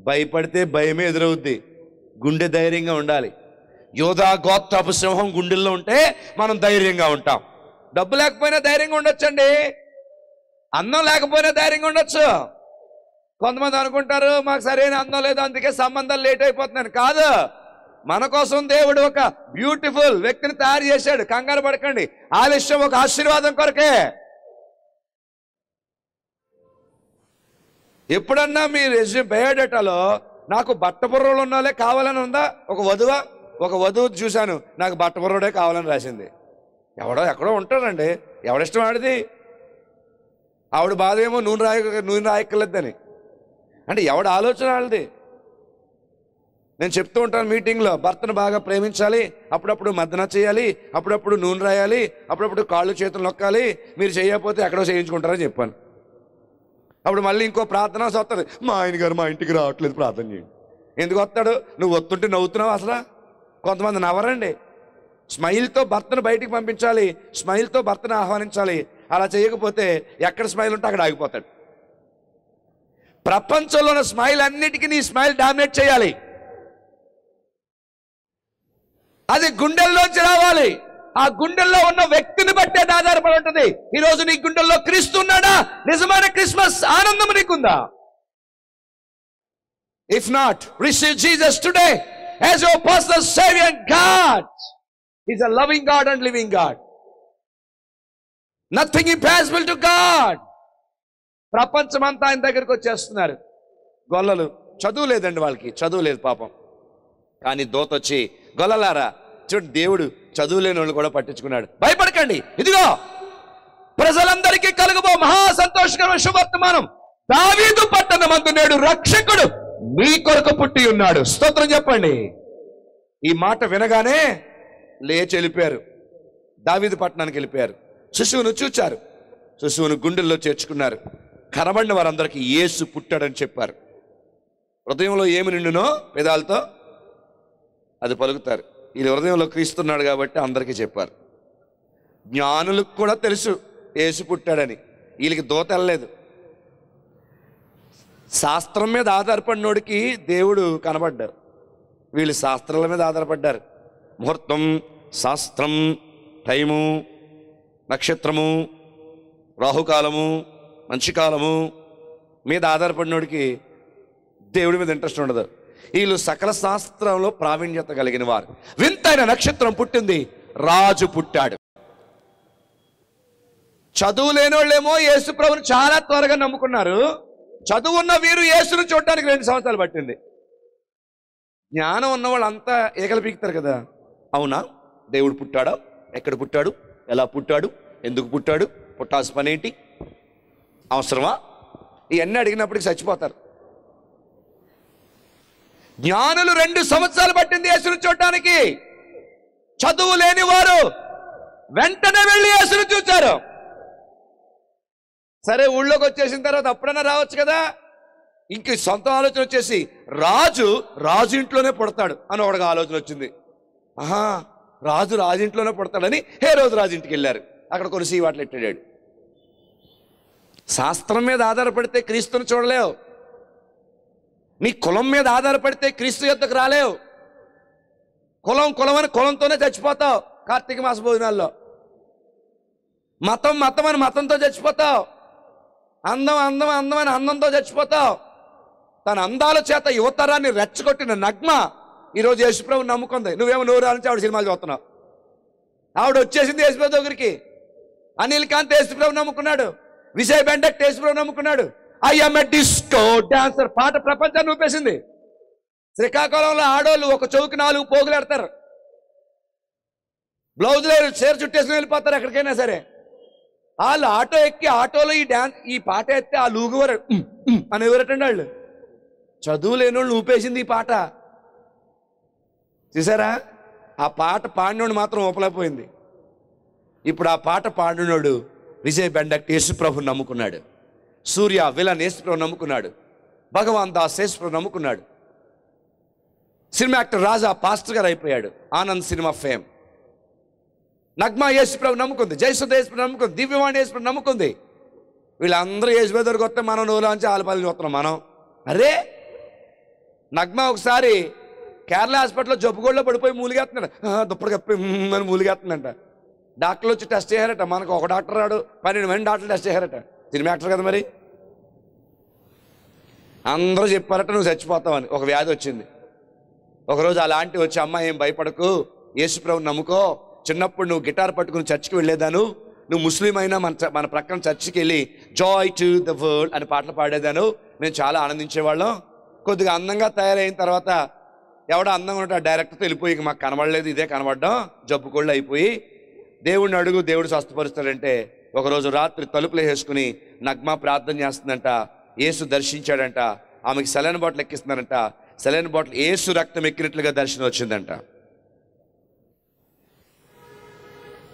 భయపడితే భయమే ఎదురవుద్ది. గుండె ధైర్యంగా ఉండాలి. యోధా గోత్రపు సింహం గుండెల్లో ఉంటే మనం ధైర్యంగా ఉంటాం. డబ్బు లేకపోయినా ధైర్యంగా ఉండొచ్చండి. అన్నం లేకపోయినా ధైర్యంగా ఉండొచ్చు. కొంతమంది అనుకుంటారు మాకు సరైన అందం లేదు అందుకే సంబంధాలు లేట్ అయిపోతున్నాను కాదు. మన కోసం దేవుడు ఒక బ్యూటిఫుల్ వ్యక్తిని తయారు చేశాడు. కంగారు పడకండి. ఆలస్యం ఒక ఆశీర్వాదం కొరకే. ఎప్పుడన్నా మీ రెజ్యూమ్ బయోడేటాలో నాకు బట్టపుర్రోలు ఉన్నోళ్ళే కావాలని ఉందా? ఒక వధువ? ఒక వధువు చూశాను నాకు బట్టపుర్రోడే కావాలని రాసింది. ఎవడో ఎక్కడో ఉంటాడండి. ఎవడిష్టం ఆడిది? ఆవిడ బాధ ఏమో నూనె రాయ నూనె రాయక్కర్లేదని. అంటే ఎవడ ఆలోచన వాళ్ళది నేను చెప్తూ ఉంటాను మీటింగ్లో భర్తను బాగా ప్రేమించాలి అప్పుడప్పుడు మద్దన చేయాలి అప్పుడప్పుడు నూనె రాయాలి అప్పుడప్పుడు కాళ్ళు చేతులు నొక్కాలి మీరు చేయకపోతే ఎక్కడో చేయించుకుంటారని చెప్పాను. అప్పుడు మళ్ళీ ఇంకో ప్రార్థన వస్తుంది. మా ఆయన గారు మా ఇంటికి రావట్లేదు ప్రార్థన చేయండి. ఎందుకు వస్తాడు? నువ్వు వస్తుంటే నవ్వుతున్నావు అసలు? కొంతమంది నవ్వరండి. స్మైల్తో భర్తను బయటికి పంపించాలి. స్మైల్తో భర్తను ఆహ్వానించాలి. అలా చేయకపోతే ఎక్కడ స్మైల్ ఉంటే అక్కడ ఆగిపోతాడు. ప్రపంచంలో ఉన్న స్మైల్ అన్నిటికీ నీ స్మైల్ డామినేట్ చేయాలి. అది గుండెల్లోంచి రావాలి. ఆ గుండెల్లో ఉన్న వ్యక్తిని బట్టి అది ఆధారపడి ఉంటుంది. ఈ నీ గుండెల్లో క్రీస్తు ఉన్నాడా? నిజమైన క్రిస్మస్ ఆనందం నీకుందా? If not receive Jesus today as your personal saviour God is a loving God and living God nothing impossible to God ప్రపంచమంతా ఆయన దగ్గరికి వచ్చేస్తున్నారు. గొల్లలు చదువు లేదండి వాళ్ళకి. చదువు లేదు పాపం. కానీ దోత వచ్చి గొల్లలారా చూడు దేవుడు చదువులేని వాళ్ళు కూడా పట్టించుకున్నాడు. భయపడకండి. ఇదిగో ప్రజలందరికీ కలుగుబో మహా సంతోషకరమైన శుభవర్తమానం. దావీదు పట్టణమందు నేడు రక్షకుడు మీ కొరకు పుట్టి ఉన్నాడు. స్తోత్రం చెప్పండి. ఈ మాట వినగానే లేచి వెళ్ళిపోయారు. దావీదు పట్టణానికి వెళ్ళిపోయారు. శిశువును చూచారు. శిశువును గుండెల్లో చేర్చుకున్నారు. కనబడిన వారందరికీ యేసు పుట్టాడని చెప్పారు. హృదయంలో ఏమి నిండునో పెదాలతో అది పలుకుతారు. వీళ్ళ హృదయంలో క్రీస్తున్నాడు కాబట్టి అందరికీ చెప్పారు. జ్ఞానులకు కూడా తెలుసు యేసు పుట్టాడని. వీళ్ళకి దోత వెళ్ళలేదు. శాస్త్రం మీద ఆధారపడినోడికి దేవుడు కనబడ్డారు. వీళ్ళు శాస్త్రాల మీద ఆధారపడ్డారు. ముహూర్తం శాస్త్రం టైము నక్షత్రము రాహుకాలము మంచి కాలము మీద ఆధారపడినోడికి దేవుడి మీద ఇంట్రెస్ట్ ఉండదు. వీళ్ళు సకల శాస్త్రంలో ప్రావీణ్యత కలిగిన వారు. వింతైన నక్షత్రం పుట్టింది. రాజు పుట్టాడు. చదువు లేనోళ్ళేమో యేసు ప్రభుని చాలా త్వరగా నమ్ముకున్నారు. చదువు ఉన్న వీరు యేసును చూడటానికి రెండు సంవత్సరాలు పట్టింది. జ్ఞానం ఉన్న వాళ్ళంతా ఏకలు పీకుతారు కదా. అవునా? దేవుడు పుట్టాడా? ఎక్కడ పుట్టాడు? ఎలా పుట్టాడు? ఎందుకు పుట్టాడు? పుట్టాల్సిన పని ఏంటి అవసరమా? ఇవన్నీ అడిగినప్పటికి చచ్చిపోతారు. జ్ఞానులు రెండు సంవత్సరాలు పట్టింది యేసును చూడటానికి చదువు లేని వారు వెంటనే వెళ్ళి యేసును చూచారు. సరే ఊళ్ళోకి వచ్చేసిన తర్వాత అప్పుడైనా రావచ్చు కదా? ఇంక సొంత ఆలోచన వచ్చేసి రాజు రాజు ఇంట్లోనే పుడతాడు అని ఒకటికి ఆలోచన వచ్చింది. ఆహా రాజు రాజు ఇంట్లోనే పుడతాడని హే రోజు రాజు ఇంటికి వెళ్ళారు. అక్కడ కొన్ని వాటిని ఎట్టాడు శాస్త్రం మీద ఆధారపడితే క్రీస్తుని చూడలేవు. నీ కులం మీద ఆధారపడితే క్రీస్తు యుద్ధకు రాలేవు. కులం కులం అని కులంతోనే చచ్చిపోతావు కార్తీక మాస భోజనాల్లో. మతం మతం అని మతంతో చచ్చిపోతావు. అందం అందం అందం అని అందంతో చచ్చిపోతావు. తన అందాల చేత యువతరాన్ని రెచ్చగొట్టిన నగ్మ ఈరోజు యేసుప్రభు నమ్ముకుంది. నువ్వేమో నూరు నుంచి ఆవిడ సినిమాలు చూస్తున్నావు. ఆవిడ వచ్చేసింది యేసుప్రభు దగ్గరికి. అనిల్ కాంత్ యేసుప్రభు నమ్ముకున్నాడు. విజయ్ బెండక్ యేసుప్రభు నమ్ముకున్నాడు. ఐఎమ్ డిస్కో డాన్సర్ పాట ప్రపంచాన్ని ఊపేసింది. శ్రీకాకుళంలో ఆడోళ్ళు ఒక చౌకి నాలుగు పోగులాడతారు. బ్లౌజ్లో బ్లౌజ్ లేదు చీర చుట్టేసుకుని వెళ్ళిపోతారు ఎక్కడికైనా సరే. వాళ్ళు ఆటో ఎక్కి ఆటోలో ఈ డాన్స్ ఈ పాట ఎత్తే ఆ లూగువరు అని ఎవరటండి వాళ్ళు? చదువు లేని వాళ్ళు ఊపేసింది ఈ పాట. చూసారా? ఆ పాట పాడినోడు మాత్రం ఊపలేకపోయింది. ఇప్పుడు ఆ పాట పాడినోడు విజయ్ బెండక్ యేసుప్రభు నమ్ముకున్నాడు. సూర్య విలన్ యేసుప్రభు నమ్ముకున్నాడు. భగవాన్ దాస్ యేసుప్రభు నమ్ముకున్నాడు. సినిమా యాక్టర్ రాజా పాస్టర్ గారు అయిపోయాడు. Anand cinema fame. నగ్మా యేసుప్రభు నమ్ముకుంది. జయసుధ యేసుప్రభు నమ్ముకుంది. దివ్యవాణి యేసుప్రభు నమ్ముకుంది. వీళ్ళందరూ యేసుప్రభు దగ్గరకు వస్తే మనం నూలాంచి ఆలపాలి చూస్తున్నాం మనం. అరే! నగ్మా ఒకసారి కేరళ హాస్పిటల్లో జబ్బుగోళ్ళలో పడిపోయి మూలిగేస్తున్నాడు. దుప్పటి కప్పి అని మూలిగేస్తుందంట. డాక్టర్లు వచ్చి టెస్ట్ చేశారట మనకు ఒక డాక్టర్ రాడు. పన్నెండు మంది డాక్టర్లు టెస్ట్ చేశారట సినిమా యాక్టర్ కదా మరి? అందరూ చెప్పారట నువ్వు చచ్చిపోతావని. ఒక వ్యాధి వచ్చింది. ఒకరోజు అలాంటి వచ్చి అమ్మ ఏం భయపడకు? యేసుప్రభు నమ్ముకో. చిన్నప్పుడు నువ్వు గిటార్ పట్టుకుని చర్చికి వెళ్ళేదాను. నువ్వు ముస్లిం అయినా మన మన ప్రక్కన చర్చికి వెళ్ళి జాయ్ టు ద వరల్డ్ అని పాటలు పాడేదాను. మేము చాలా ఆనందించేవాళ్ళం. కొద్దిగా అందంగా తయారైన తర్వాత ఎవడో అందంగా ఉంటే ఆ వెళ్ళిపోయి మాకు కనబడలేదు ఇదే కనబడడం. జబ్బు కోళ్ళు అయిపోయి. దేవుడిని అడుగు దేవుడు స్వస్థపరుస్తాడంటే ఒకరోజు రాత్రి తలుపులు వేసుకుని నగ్మా ప్రార్థన చేస్తుందంట ఏసు దర్శించాడంట ఆమెకి సెలైన్ బాటిల్ ఎక్కిస్తున్నారంట సెలైన్ బాటిల్ ఏసు రక్తం ఎక్కినట్లుగా దర్శనం వచ్చిందంట.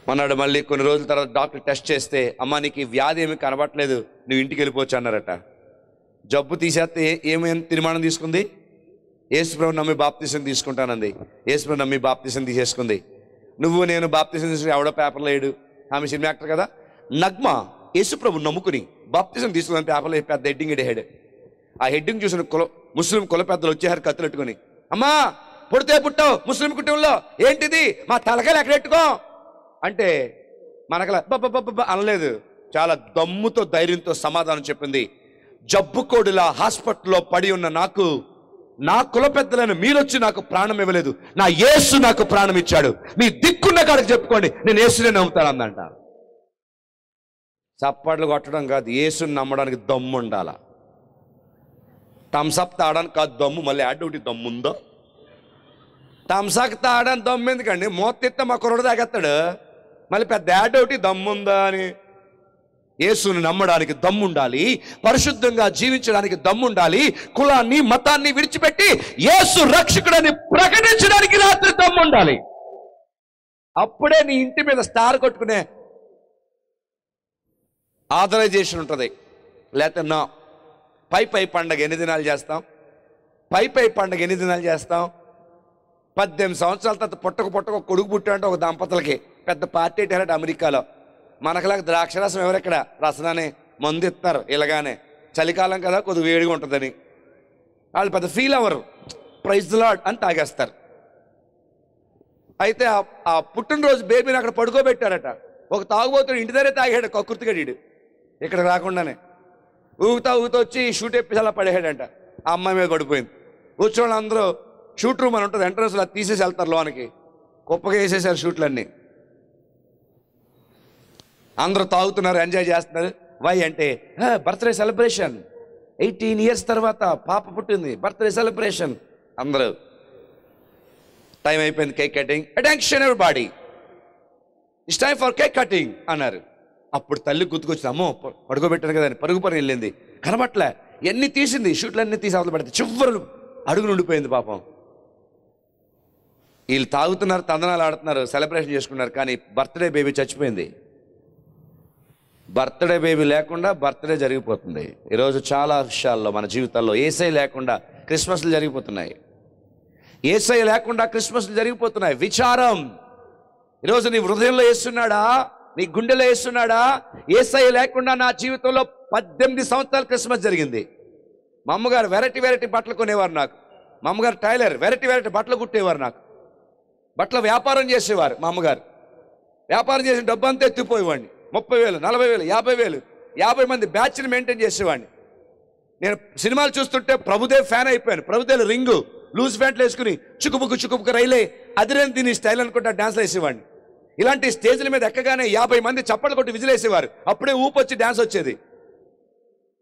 మొన్నాడు మళ్ళీ కొన్ని రోజుల తర్వాత డాక్టర్ టెస్ట్ చేస్తే అమ్మ నీకు వ్యాధి ఏమీ కనబట్టలేదు నువ్వు ఇంటికి వెళ్ళిపోవచ్చు అన్నారట. జబ్బు తీసేస్తే ఏ- ఏమేం తీర్మానం తీసుకుంది? ఏసుప్రభు నమ్మి బాప్తీసం తీసుకుంటానంది. ఏసుప్రభు నమ్మి బాప్తీసం తీసేసుకుంది. నువ్వు నేను బాప్తీసం తీసుకుని ఎవడో పేపర్ లేడు ఆమె సినిమా యాక్టర్ కదా? నగ్మ యేసుప్రభు నమ్ముకుని బాప్తిజం తీసుకుని పేపర్లో పెద్ద హెడ్డింగ్ హెడ్ ఆ హెడ్డింగ్ చూసిన కుల ముస్లిం కుల పెద్దలు వచ్చేసారు కత్తులెట్టుకొని అమ్మా పుడితే పుట్టావు ముస్లిం కుటుంబంలో. ఏంటిది? మా తలకాయలు ఎక్కడెట్టుకో అంటే మనకలా బబ్బ అనలేదు. చాలా దమ్ముతో ధైర్యంతో సమాధానం చెప్పింది. జబ్బుకోడిలా హాస్పిటల్లో పడి ఉన్న నాకు నా కుల పెద్దలను మీరొచ్చి నాకు ప్రాణం ఇవ్వలేదు. నా యేసు నాకు ప్రాణం ఇచ్చాడు. మీ దిక్కున్న కాడికి చెప్పుకోండి. నేను యేసునే నమ్ముతాను అందంట చప్పట్లు కొట్టడం కాదు యేసుని నమ్మడానికి దమ్ము ఉండాల? టమ్సప్ తాగడానికి కాదు దమ్ము మళ్ళీ యాడ్ ఒకటి దమ్ము ఉందో థమ్సప్ తాగడానికి దమ్ము ఎందుకండి? మోతెత్తే మా కుర్రడు తాగేస్తాడు. మళ్ళీ పెద్ద యాడ్ ఒకటి దమ్ము ఉందా అని? యేసుని నమ్మడానికి దమ్ముండాలి పరిశుద్ధంగా జీవించడానికి దమ్ముండాలి కులాన్ని మతాన్ని విడిచిపెట్టి యేసు రక్షకుడని ప్రకటించడానికి రాత్రి దమ్ముండాలి అప్పుడే నీ ఇంటి మీద స్టార్ కొట్టుకునే ఆథరైజేషన్ ఉంటుంది. లేకపోతే నా. పై పై పండగ ఎన్ని దినాలు చేస్తాం? పై పై పండగ ఎన్ని దినాలు చేస్తాం? పద్దెనిమిది సంవత్సరాల తర్వాత పుట్టక పుట్టక కొడుకు పుట్టాడంటే ఒక దంపతులకి. పెద్ద పార్టీ పెట్టారట అమెరికాలో. మనకలాగా ద్రాక్షరసం ఎవరెక్కడ? రసనాన్ని మందు ఇస్తారు ఇలాగానే. చలికాలం కదా కొద్దిగా వేడిగా ఉంటుందని. వాళ్ళు పెద్ద ఫీల్ అవ్వరు. ప్రైజ్ లాడ్ అని తాగేస్తారు. అయితే ఆ- పుట్టినరోజు బేబీని అక్కడ పడుకోబెట్టారట. ఒక తాగుబోతుడు ఇంటి దగ్గరే తాగాడు కక్కుర్తిగడీడు ఇక్కడికి రాకుండానే. ఊగుతా ఊగుతా వచ్చి షూట్ ఎప్పేసి అలా పడేసాడంట ఆ అమ్మాయి మీద పడిపోయింది. కూర్చోళ్ళు అందరూ షూట్ రూమ్ అని ఉంటుంది ఎంట్రన్స్ అలా తీసేసి వెళ్తారు లోనికి. కుప్పగా వేసేసారు షూట్లన్నీ. అందరూ తాగుతున్నారు ఎంజాయ్ చేస్తున్నారు. వై అంటే బర్త్డే సెలబ్రేషన్. ఎయిటీన్ ఇయర్స్ తర్వాత పాప పుట్టింది బర్త్డే సెలబ్రేషన్. అందరూ. టైం అయిపోయింది cake cutting. Attention everybody it's time for cake cutting అన్నారు. అప్పుడు తల్లి గుర్తుకొచ్చింది అమ్మో పడుకోబెట్టారు పడుకోబెట్టాను కదా అని పరుగు పని వెళ్ళింది. కనబట్లే ఎన్ని తీసింది? షూట్లు అన్ని తీసి అవతల పెడితే చివరు అడుగు నుండిపోయింది పాపం. వీళ్ళు తాగుతున్నారు తందనాలు ఆడుతున్నారు సెలబ్రేషన్ చేసుకున్నారు కానీ బర్త్డే బేబీ చచ్చిపోయింది. బర్త్డే బేబీ లేకుండా బర్త్డే జరిగిపోతుంది. ఈరోజు చాలా విషయాల్లో మన జీవితాల్లో ఏసై లేకుండా క్రిస్మస్లు జరిగిపోతున్నాయి. ఏసై లేకుండా క్రిస్మస్లు జరిగిపోతున్నాయి. విచారం. ఈరోజు నీ హృదయంలో వేస్తున్నాడా నీ గుండెలో వేస్తున్నాడా ఏసై లేకుండా నా జీవితంలో పద్దెనిమిది సంవత్సరాలు క్రిస్మస్ జరిగింది. మా అమ్మగారు వెరైటీ వెరైటీ బట్టలు కొనేవారు నాకు. మా అమ్మగారు టైలర్ వెరైటీ వెరైటీ బట్టలు కుట్టేవారు నాకు. బట్టల వ్యాపారం చేసేవారు మా అమ్మగారు. వ్యాపారం చేసిన డబ్బు అంతా ఎత్తిపోయేవాడిని. ముప్పై వేలు నలభై వేలు యాభై వేలు యాభై మంది బ్యాచ్ని మెయింటైన్ చేసేవాడిని. నేను సినిమాలు చూస్తుంటే ప్రభుదేవ్ ఫ్యాన్ అయిపోయాను. ప్రభుదేవ్ రింగు లూజ్ ప్యాంట్లు వేసుకుని చుకుబుక్కు చుకుబుక్కు రైలే అదిరేని దీని స్టైల్ అనుకుంటా డాన్స్లు వేసేవాడిని. ఇలాంటి స్టేజ్ల మీద ఎక్కగానే యాభై మంది చప్పట్లు కొట్టి విజిలేసేవారు. అప్పుడే ఊపు వచ్చి డ్యాన్స్ వచ్చేది.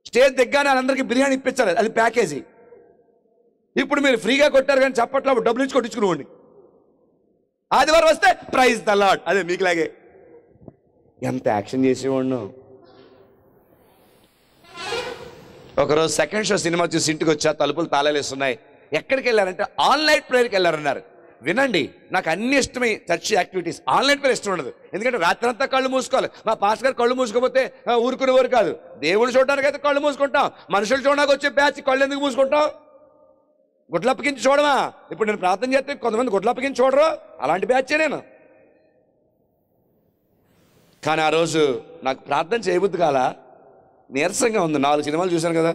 స్టేజ్ దిగ్గానే వాళ్ళందరికీ బిర్యానీ ఇప్పించాలి అది ప్యాకేజీ. ఇప్పుడు మీరు ఫ్రీగా కొట్టారు కానీ చప్పట్లో అప్పుడు డబ్బులు ఇచ్చి కొట్టించుకునేవాడిని. ఆదివారం వస్తే ప్రైజ్ ద లాడ్ అదే మీకులాగే. ఎంత యాక్షన్ చేసేవాడు ఒకరోజు సెకండ్ షో సినిమా చూసి ఇంటికి వచ్చా తలుపులు తాళాలేస్తున్నాయి ఎక్కడికి వెళ్ళారంటే ఆన్లైన్ ప్రేయర్కి వెళ్ళారన్నారు. వినండి నాకు అన్ని ఇష్టమే చర్చ్ యాక్టివిటీస్. ఆన్లైన్ ప్రేయర్ ఇష్టం ఉండదు. ఎందుకంటే రాత్రంతా కళ్ళు మూసుకోవాలి. మా పాస్ గారు కళ్ళు మూసుకోపోతే ఊరుకునేవారు కాదు. దేవుడు చూడడానికి అయితే కళ్ళు మూసుకుంటాం. మనుషులు చూడడానికి వచ్చే బ్యాచ్ కళ్ళు ఎందుకు మూసుకుంటాం? గుడ్లప్పగించి చూడమా? ఇప్పుడు నేను ప్రార్థన చేస్తే కొంతమంది గుడ్లప్పగించి చూడరు. అలాంటి బ్యాచే నేను. కానీ ఆ రోజు నాకు ప్రార్థన చేయబుద్ది కాలా? నీరసంగా ఉంది. నాలుగు సినిమాలు చూశాను కదా.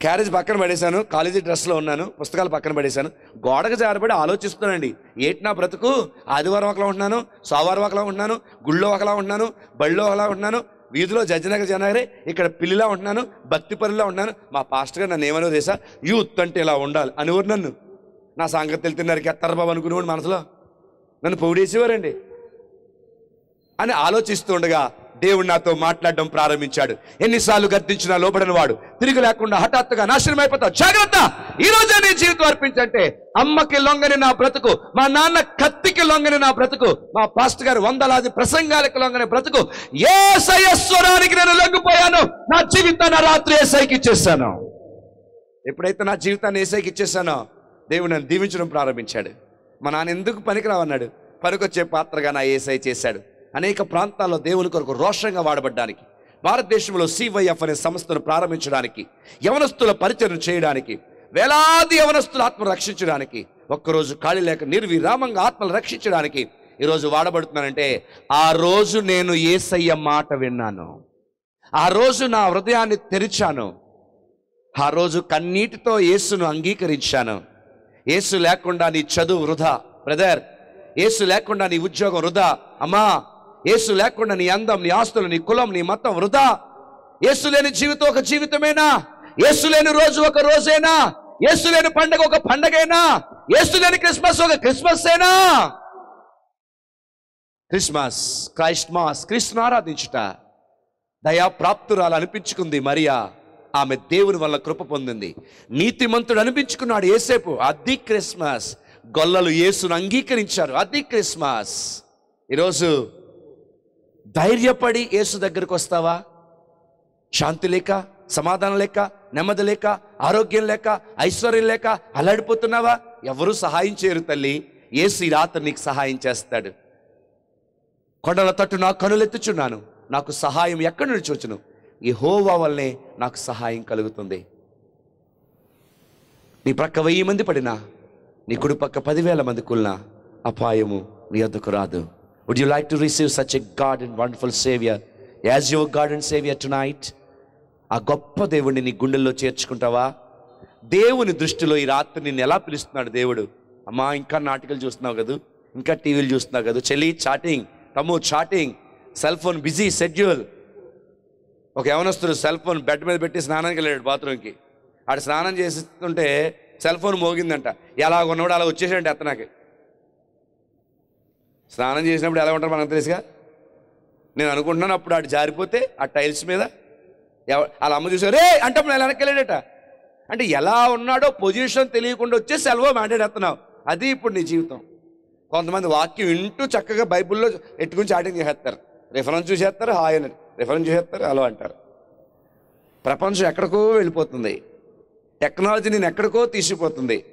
క్యారేజ్ పక్కన పడేశాను కాలేజీ డ్రెస్లో ఉన్నాను పుస్తకాలు పక్కన పడేశాను. గోడకు జారబడి ఆలోచిస్తున్నానండి. ఏటి నా బ్రతుకు? ఆదివారం ఒకలా ఉంటున్నాను సోమవారం ఒకలా ఉంటున్నాను గుళ్ళో ఒకలా ఉంటున్నాను బళ్ళో ఒకలా ఉంటున్నాను వీధిలో జజనగర్ జనగరే ఇక్కడ పిల్లిలా ఉంటున్నాను భక్తి పరులా ఉంటున్నాను. మా పాస్టర్ గారు నన్ను ఏమనో చేశా యూత్ అంటే ఇలా ఉండాలి. అనేవారు నన్ను. నా సంగతి తెలుతున్నారు ఎత్తారు బాబు అనుకునేవాడు మనసులో. నన్ను పొగిడేసేవారండి. అని ఆలోచిస్తుండగా దేవుడు నాతో మాట్లాడడం ప్రారంభించాడు. ఎన్నిసార్లు గర్దించినా లోపడని వాడు. తిరిగి లేకుండా హఠాత్తుగా నాశనం అయిపోతావు. జాగ్రత్త! ఈ రోజే నీ జీవితం అర్పించంటే అమ్మకి లొంగని నా బ్రతుకు మా నాన్న కత్తికి లొంగని నా బ్రతుకు మా పాస్ట్ గారు వందలాది ప్రసంగాలకు లొంగని బ్రతుకు ఏ స్వరానికి నేను లొంగిపోయాను. నా జీవితాన్ని ఆ రాత్రి ఏసైకి ఇచ్చేసాను. ఎప్పుడైతే నా జీవితాన్ని ఏసైకి ఇచ్చేసానో దేవుడు నన్ను దీవించడం ప్రారంభించాడు. మా నాన్న ఎందుకు పనికిరావన్నాడు? పనికొచ్చే పాత్రగా నా ఏసై చేశాడు. అనేక ప్రాంతాల్లో దేవుని కొరకు రోషంగా వాడబడ్డానికి భారతదేశంలో సివైఎఫ్ అనే సంస్థను ప్రారంభించడానికి యవనస్తుల పరిచయం చేయడానికి వేలాది యవనస్తుల ఆత్మను రక్షించడానికి ఒక్కరోజు ఖాళీ లేక నిర్విరామంగా ఆత్మలు రక్షించడానికి ఈరోజు వాడబడుతున్నానంటే ఆ రోజు నేను ఏసయ్య మాట విన్నాను. ఆ రోజు నా హృదయాన్ని తెరిచాను. ఆ రోజు కన్నీటితో యేసును అంగీకరించాను. యేసు లేకుండా నీ చదువు వృధా బ్రదర్. యేసు లేకుండా నీ ఉద్యోగం వృధా. అమ్మా యేసు లేకుండా నీ అందం నీ ఆస్తులు నీ కులం నీ మతం వృధా. యేసు లేని జీవితం ఒక జీవితమేనా? యేసు లేని రోజు ఒక రోజేనా? యేసు లేని పండగ ఒక పండగైనా? యేసు లేని క్రిస్మస్ ఒక క్రిస్మస్సేనా క్రిస్మస్ క్రైస్ట్ మాస్ ఆరాధించుట దయా ప్రాప్తురాలు అనిపించుకుంది మరియా. ఆమె దేవుని వల్ల కృప పొందింది. నీతిమంతుడు అనిపించుకున్నాడు ఏసేపు అది క్రిస్మస్. గొల్లలు యేసును అంగీకరించారు. అది క్రిస్మస్. ఈరోజు ధైర్యపడి యేసు దగ్గరికి వస్తావా? శాంతి లేక సమాధానం లేక నెమ్మది లేక ఆరోగ్యం లేక ఐశ్వర్యం లేక అల్లాడిపోతున్నావా? ఎవరు సహాయం చేయరు తల్లి. యేసు ఈ రాత్రి నీకు సహాయం చేస్తాడు. కొండల తట్టు నా కనులెత్తుచున్నాను నాకు సహాయం ఎక్కడి నుంచి వచ్చును? ఈ హోవా వల్లనే నాకు సహాయం కలుగుతుంది. నీ ప్రక్క వెయ్యి మంది పడినా నీ కుడి పక్క పదివేల మంది కుల్నా అపాయము నీ వద్దకు రాదు. Would you like to receive such a God and wonderful saviour as your God and Savior tonight? Night ఆ గొప్ప దేవుడిని నీ గుండెల్లో చేర్చుకుంటావా? దేవుని దృష్టిలో ఈ రాత్రి నిన్ను ఎలా పిలుస్తున్నాడు దేవుడు? అమ్మా ఇంకా నాటికలు చూస్తున్నావు కదా? ఇంకా టీవీలు చూస్తున్నావు కదా? చెల్లి చాటింగ్ తమ్ము chatting cell phone busy schedule. ఒక యవనస్తుడు సెల్ ఫోన్ బెడ్ మీద పెట్టి స్నానానికి వెళ్ళాడు బాత్రూమ్కి ఆడు స్నానం చేస్తుంటే సెల్ ఫోన్ మోగిందంట. ఎలా ఉన్నవాడు అలా వచ్చేసాడు అతనికి స్నానం చేసినప్పుడు ఎలా ఉంటారు మనకు తెలుసుగా? నేను అనుకుంటున్నాను అప్పుడు అటు జారిపోతే ఆ టైల్స్ మీద ఎవ- వాళ్ళ అమ్మ చూసారు రే అంటే అప్పుడు వెనక్కి వెళ్ళాడట. అంటే ఎలా ఉన్నాడో పొజిషన్ తెలియకుండా వచ్చే సెలవు మాట్లాడేస్తున్నావు అది ఇప్పుడు నీ జీవితం. కొంతమంది వాక్యం వింటూ చక్కగా బైబిల్లో ఎట్టుకుని చాటింగ్ చేసేస్తారు. రిఫరెన్స్ చూసేస్తారు హాయ్ అని. రిఫరెన్స్ చూసేస్తారు అలా అంటారు. ప్రపంచం ఎక్కడికో వెళ్ళిపోతుంది. టెక్నాలజీ నేను ఎక్కడికో తీసిపోతుంది.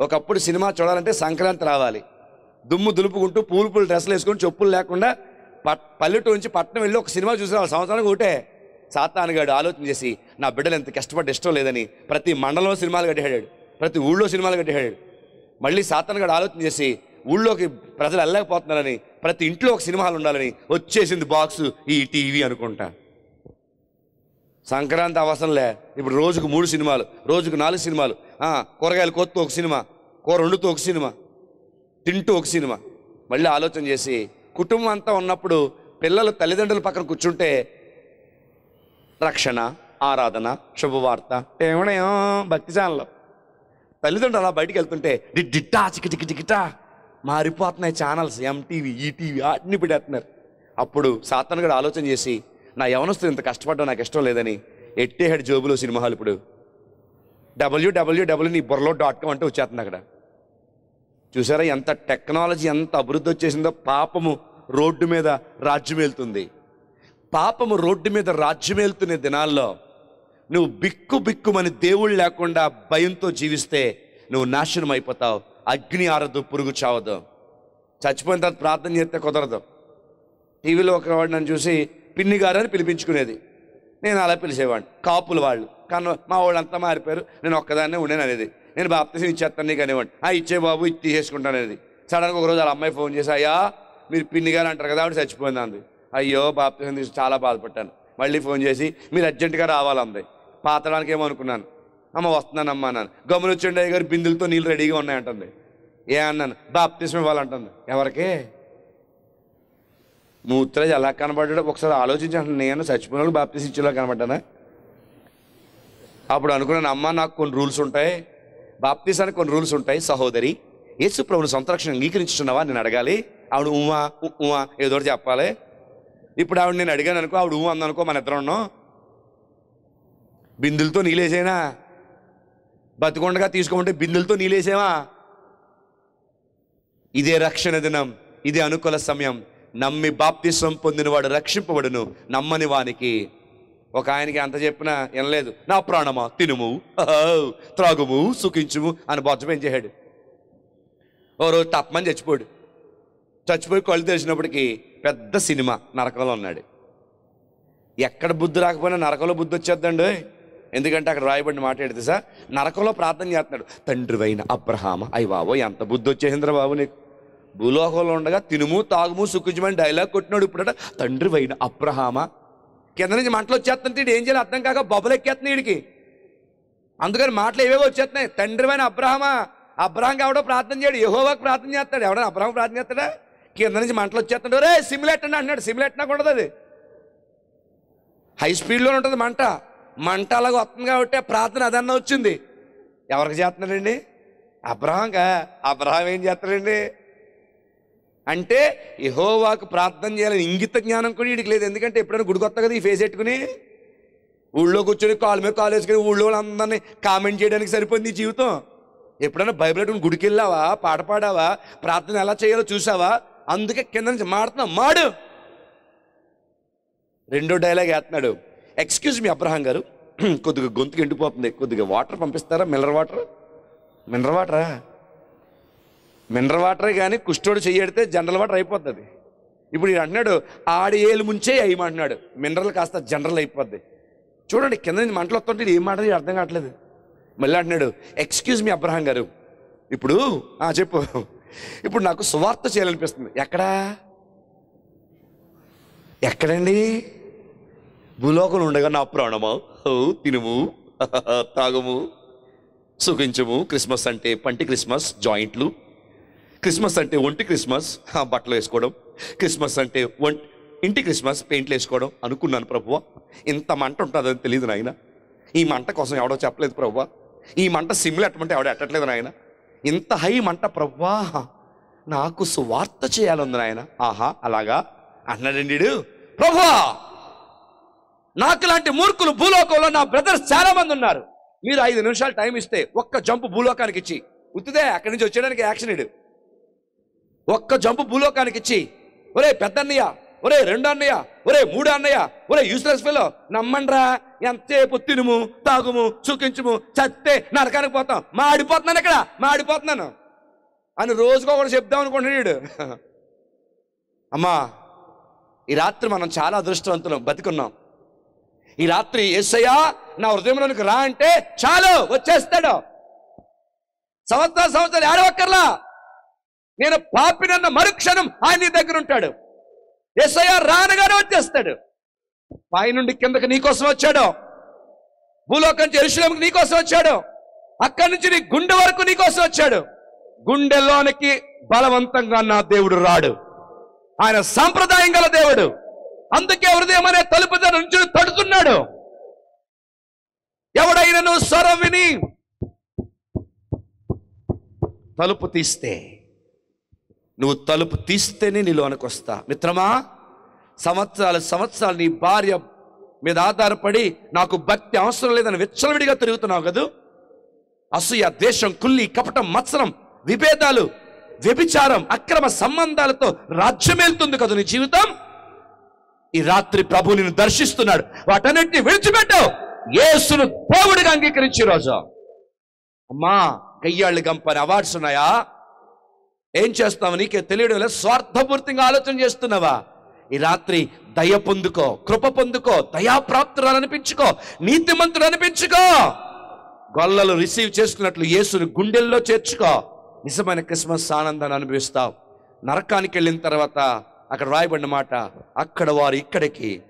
ఒకప్పుడు సినిమా చూడాలంటే సంక్రాంతి రావాలి. దుమ్ము దులుపుకుంటూ పూలు పూలు డ్రెస్సులు వేసుకొని చెప్పులు లేకుండా పట్ పల్లెటూరు నుంచి పట్టణం వెళ్ళి ఒక సినిమా చూసిన వాళ్ళు సంవత్సరానికి ఒకటే. సాతానుగాడు ఆలోచన చేసి నా బిడ్డలు ఎంత కష్టపడి ఇష్టం లేదని ప్రతి మండలంలో సినిమాలు కట్టేశాడు. ప్రతి ఊళ్ళో సినిమాలు కట్టేడాడు మళ్ళీ సాతానుగాడు ఆలోచన చేసి ఊళ్ళోకి ప్రజలు వెళ్ళలేకపోతున్నారని ప్రతి ఇంట్లో ఒక సినిమాలు ఉండాలని వచ్చేసింది బాక్స్ ఈ టీవీ అనుకుంటా. సంక్రాంతి అవసరంలే ఇప్పుడు రోజుకు మూడు సినిమాలు రోజుకు నాలుగు సినిమాలు. కూరగాయలు కోత్తూ ఒక సినిమా కూర వండుతూ ఒక సినిమా. తింటూ ఒక సినిమా. మళ్ళీ ఆలోచన చేసి కుటుంబం అంతా ఉన్నప్పుడు పిల్లలు తల్లిదండ్రుల పక్కన కూర్చుంటే రక్షణ ఆరాధన శుభవార్త ఏమడేమో భక్తి ఛానల్ తల్లిదండ్రులు అలా బయటికి వెళ్తుంటే డిట్టా చికి చికి చికిటా మారిపోతున్నాయి ఛానల్స్ ఎంటీవీ ఈటీవీ వాటిని పెట్టేస్తున్నారు. అప్పుడు సాతను కూడా ఆలోచన చేసి నా యవనస్తులు ఇంత కష్టపడడం నాకు ఇష్టం లేదని ఎట్టేహెడ్ జోబులో సినిమా హాల్ ఇప్పుడు. డబ్ల్యూడబ్ల్యూడబ్ల్యూ నీ బుర్రలో డాట్ కామ్ అంటే వచ్చేస్తుంది అక్కడ. చూసారా ఎంత టెక్నాలజీ ఎంత అభివృద్ధి వచ్చేసిందో? పాపము రోడ్డు మీద రాజ్యమేలుతుంది పాపము రోడ్డు మీద రాజ్యమేలుతున్న దినాల్లో నువ్వు బిక్కు బిక్కుమని దేవుళ్ళు లేకుండా భయంతో జీవిస్తే నువ్వు నాశనం అయిపోతావు. అగ్ని ఆరదు పురుగు చావదు. చచ్చిపోయిన తర్వాత ప్రార్థన చేస్తే కుదరదు. టీవీలో ఒక వాడు నన్ను చూసి పిన్ని గారు అని పిలిపించుకునేది. నేను అలా పిలిచేవాడిని. కాపులు వాళ్ళు. కానీ మా వాళ్ళంతా మారిపోయారు. నేను ఒక్కదాన్నే ఉండేను అనేది నేను బాప్తీసం ఇచ్చేస్తాను నీకు అనేవాడు. ఆ ఇచ్చే బాబు ఇచ్చి తీసేసుకుంటాను అనేది. సడన్గా ఒకరోజు వాళ్ళ అమ్మాయి ఫోన్ చేసి అయ్యా మీరు పిన్ని గారు అంటారు కదా ఆవిడ చచ్చిపోయింది అంది. అయ్యో బాప్తీసం తీసి చాలా బాధపడ్డాను. మళ్ళీ ఫోన్ చేసి మీరు అర్జెంటుగా రావాలంది పాతడానికి ఏమో అనుకున్నాను అమ్మ వస్తున్నానమ్మా అన్నాను. గమనించండి అయ్య గారు బిందులతో నీళ్ళు రెడీగా ఉన్నాయంటుంది. ఏ అన్నాను? బాప్తిసం ఇవ్వాలంటుంది. ఎవరికి? మూత్రజ్ ఎలా కనబడ్డాడు. ఒకసారి ఆలోచించాను నేను చచ్చిపోయిన వాళ్ళు బాప్తీస్ ఇచ్చేలా కనబడ్డానా? అప్పుడు అనుకున్నాను అమ్మ నాకు కొన్ని రూల్స్ ఉంటాయి. బాప్తిసానికి కొన్ని రూల్స్ ఉంటాయి సహోదరి. యేసు ప్రభుని సొంత రక్షణ అంగీకరించున్నావా నేను అడగాలి. ఆవిడ ఉమా ఉ- ఉమా ఏదో ఒకటి చెప్పాలి. ఇప్పుడు ఆవిడ నేను అడిగాను అనుకో ఆవిడ ఊ అందనుకో మన ఇద్దరం ఉన్నాం. బిందులతో నీలేసేనా? బతికొండగా తీసుకోమంటే బిందులతో నీలేసేవా? ఇదే రక్షణ దినం ఇదే అనుకూల సమయం. నమ్మి బాప్తిస్వం పొందినవాడు రక్షింపబడును నమ్మని వానికి ఒక ఆయనకి అంత చెప్పినా వినలేదు. నా ప్రాణమా? తినుము. త్రాగుము సుఖించుము అని బొజ్జ పెంచేశాడు ఓ రోజు తప్పమని చచ్చిపోడు చచ్చిపోయి కళ్ళు తెరిచినప్పటికీ పెద్ద సినిమా నరకంలో ఉన్నాడు. ఎక్కడ బుద్ధి రాకపోయినా నరకంలో బుద్ధి వచ్చేద్దండి. ఎందుకంటే అక్కడ రాయబడిన మాట ఏంటి సార్ నరకంలో ప్రార్థన చేస్తున్నాడు. తండ్రివైన అబ్రహామ అయ్యి బాబో ఎంత బుద్ధి వచ్చేసిందిరా బాబు నీకు? భూలోకంలో ఉండగా తినుము తాగుము సుఖించమని డైలాగ్ కొట్టినాడు ఇప్పుడట. తండ్రివైన అబ్రహామ? కింద నుంచి మంటలు వచ్చేస్తుంటే ఏం చేయాలి అర్థం కాక బొబ్బలు ఎక్కేస్తున్నాయి వీడికి అందుకని మాటలు ఏవేవో వచ్చేస్తున్నాయి. తండ్రివైన అబ్రహమా అబ్రహం ఎవడో ప్రార్థన చేయడు యహోవాకు ప్రార్థన చేస్తాడు. ఎవడో అబ్రహం ప్రార్థన చేస్తాడా? కింద నుంచి మంటలు వచ్చేస్తాడు రే సిమ్లెట్ అని అంటున్నాడు. సిమ్లెట్ నాకు ఉండదు అది. హై స్పీడ్లో ఉంటుంది మంట. మంట అలాగ వస్తుంది కాబట్టి ప్రార్థన అదన్నా వచ్చింది. ఎవరికి చేస్తున్నాడండి? అబ్రహంగా అబ్రహం ఏం చేస్తాడండి అంటే యహోవాకు ప్రార్థన చేయాలని ఇంగిత జ్ఞానం కూడా వీడికి లేదు. ఎందుకంటే ఎప్పుడైనా గుడి కొత్త కదా ఈ ఫేస్ పెట్టుకుని? ఊళ్ళో కూర్చొని కాలు మీద కాలు వేసుకుని ఊళ్ళో వాళ్ళందరినీ కామెంట్ చేయడానికి సరిపోయింది జీవితం. ఎప్పుడైనా బైబిల్ అటు గుడికి వెళ్ళావా? పాట పాడావా? ప్రార్థన ఎలా చేయాలో చూసావా? అందుకే కింద నుంచి మాడుతున్నావు. మాడు! రెండో డైలాగ్ వేస్తున్నాడు. ఎక్స్క్యూజ్ మీ అబ్రహాం గారు. కొద్దిగా గొంతుకు ఎండిపోతుంది. కొద్దిగా వాటర్ పంపిస్తారా? మినరల్ వాటర్ మినరల్ వాటరా మినరల్ వాటరే కానీ కుష్ఠోడు చెయ్యడితే జనరల్ వాటర్ అయిపోతుంది. ఇప్పుడు ఈయన అంటున్నాడు ఆడి ఏళ్ళు ముంచే అయ్యమంటున్నాడు మినరల్ కాస్త జనరల్ అయిపోద్ది. చూడండి కింద నుంచి మంటలు వస్తుంటే ఏం మాట అర్థం కావట్లేదు. మళ్ళీ అంటున్నాడు ఎక్స్క్యూజ్ మీ అబ్రహాం గారు ఇప్పుడు ఆ, చెప్పు. ఇప్పుడు నాకు సువార్త చేయాలనిపిస్తుంది. ఎక్కడా? ఎక్కడండి? భూలోకం ఉండగా నా ప్రాణమా? తినుము తాగము సుఖించము క్రిస్మస్ అంటే పంటి క్రిస్మస్ జాయింట్లు క్రిస్మస్ అంటే ఒంటి క్రిస్మస్ బట్టలు వేసుకోవడం. క్రిస్మస్ అంటే ఒంటి ఇంటి క్రిస్మస్ పెయింట్లు వేసుకోవడం. అనుకున్నాను ప్రభువ. ఇంత మంట ఉంటుందని తెలియదు నాయన. ఈ మంట కోసం ఎవడో చెప్పలేదు ప్రభువ. ఈ మంట సిమ్లు ఎట్టమంటే ఎవడో ఎట్టట్లేదు నాయన. ఇంత హై మంట ప్రభువా. నాకు సువార్త చేయాలంది నాయన. ఆహా అలాగా? అన్నాడండి ప్రభువా! నాకు లాంటి మూర్ఖులు భూలోకంలో నా బ్రదర్స్ చాలా మంది ఉన్నారు. మీరు ఐదు నిమిషాలు టైం ఇస్తే ఒక్క జంపు భూలోకానికి ఇచ్చి. ఉత్తిదే అక్కడి నుంచి వచ్చేయడానికి యాక్షన్ ఇడు ఒక్క జంపు భూలోకానికి ఇచ్చి ఒరే పెద్దన్నయ్య ఒరే రెండు అన్నయ్య ఒరే మూడు అన్నయ్య ఒరే యూస్లెస్ ఫెలో నమ్మండ్రా ఎంతసేపు తినుము తాగుము సుఖించుము చస్తే నరకానికి పోతాం. మాడిపోతున్నాను ఇక్కడ మాడిపోతున్నాను. అని రోజుకో కూడా చెప్దాం అనుకుంటున్నాడు అమ్మా ఈ రాత్రి మనం చాలా అదృష్టవంతులం బతికున్నాం. ఈ రాత్రి ఏసయ్యా నా హృదయంలోనికి రా అంటే చాలు వచ్చేస్తాడు. సంవత్సరాలు సంవత్సరాలు ఏడవక్కర్లా. నేను పాపినన్న మరుక్షణం ఆయన నీ దగ్గర ఉంటాడు. ఎస్ఐ రానగానే వచ్చేస్తాడు. పైనుండి కిందకి నీకోసం వచ్చాడు. భూలోకం నుంచి ఎరుశలంకి నీకోసం వచ్చాడు. అక్కడి నుంచి నీ గుండె వరకు నీకోసం వచ్చాడు. గుండెలోనికి బలవంతంగా నా దేవుడు రాడు. ఆయన సాంప్రదాయం గల దేవుడు. అందుకే హృదయం అనే తలుపు నుంచి తడుతున్నాడు. ఎవడైనా స్వరం విని తలుపు తీస్తే నువ్వు తలుపు తీస్తేనే నీలోనికి వస్తా మిత్రమా సంవత్సరాలు సంవత్సరాలు నీ భార్య మీద ఆధారపడి నాకు భక్తి అవసరం లేదని విచ్చలవిడిగా తిరుగుతున్నావు కదూ? అసూయ ద్వేషం కుల్లి కపటం మత్సరం విభేదాలు వ్యభిచారం అక్రమ సంబంధాలతో రాజ్యమేలుతుంది కదా నీ జీవితం? ఈ రాత్రి ప్రభు నిన్ను దర్శిస్తున్నాడు. వాటన్నిటిని విడిచిపెట్టావు యేసును దేవుడిగా అంగీకరించి రోజు. అమ్మా గయ్యాళ్ళు గంపని అవార్డ్స్ ఉన్నాయా? ఏం చేస్తున్నావు? నీకే తెలియడం లేదు. స్వార్థపూర్తిగా ఆలోచన చేస్తున్నావా? ఈ రాత్రి దయ పొందుకో కృప పొందుకో దయాప్రాప్తురాలు అనిపించుకో నీతిమంతుడు అనిపించుకో. గొల్లలు రిసీవ్ చేసుకున్నట్లు యేసుని గుండెల్లో చేర్చుకో. నిజమైన క్రిస్మస్ ఆనందాన్ని అనుభవిస్తావు. నరకానికి వెళ్ళిన తర్వాత అక్కడ రాయబడిన మాట అక్కడ వారు ఇక్కడికి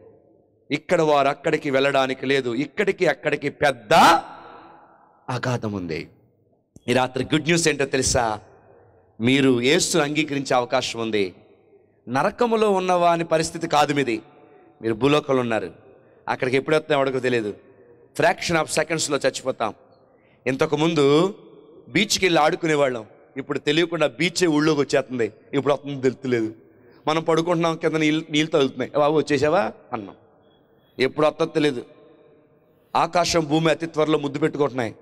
ఇక్కడ వారు అక్కడికి వెళ్ళడానికి లేదు. ఇక్కడికి అక్కడికి పెద్ద అగాధం ఉంది. ఈ రాత్రి గుడ్ న్యూస్ ఏంటో తెలుసా? మీరు ఏసును అంగీకరించే అవకాశం ఉంది. నరకములో ఉన్నవా అని పరిస్థితి కాదు మీది మీరు భూలోకంలో ఉన్నారు. అక్కడికి ఎప్పుడు వస్తాం ఎవడికో తెలియదు ఫ్రాక్షన్ ఆఫ్ సెకండ్స్లో చచ్చిపోతాం. ఇంతకుముందు బీచ్కి వెళ్ళి ఆడుకునేవాళ్ళం. ఇప్పుడు తెలియకుండా బీచే ఊళ్ళోకి వచ్చేస్తుంది. ఇప్పుడు వస్తుంది తెలుతులేదు మనం పడుకుంటున్నాం కింద నీళ్ళు నీళ్ళు తగులుతున్నాయి. బాబు వచ్చేసావా? అన్నాం. ఎప్పుడు వస్తుందో తెలియదు ఆకాశం భూమి అతి త్వరలో ముద్దు పెట్టుకుంటున్నాయి.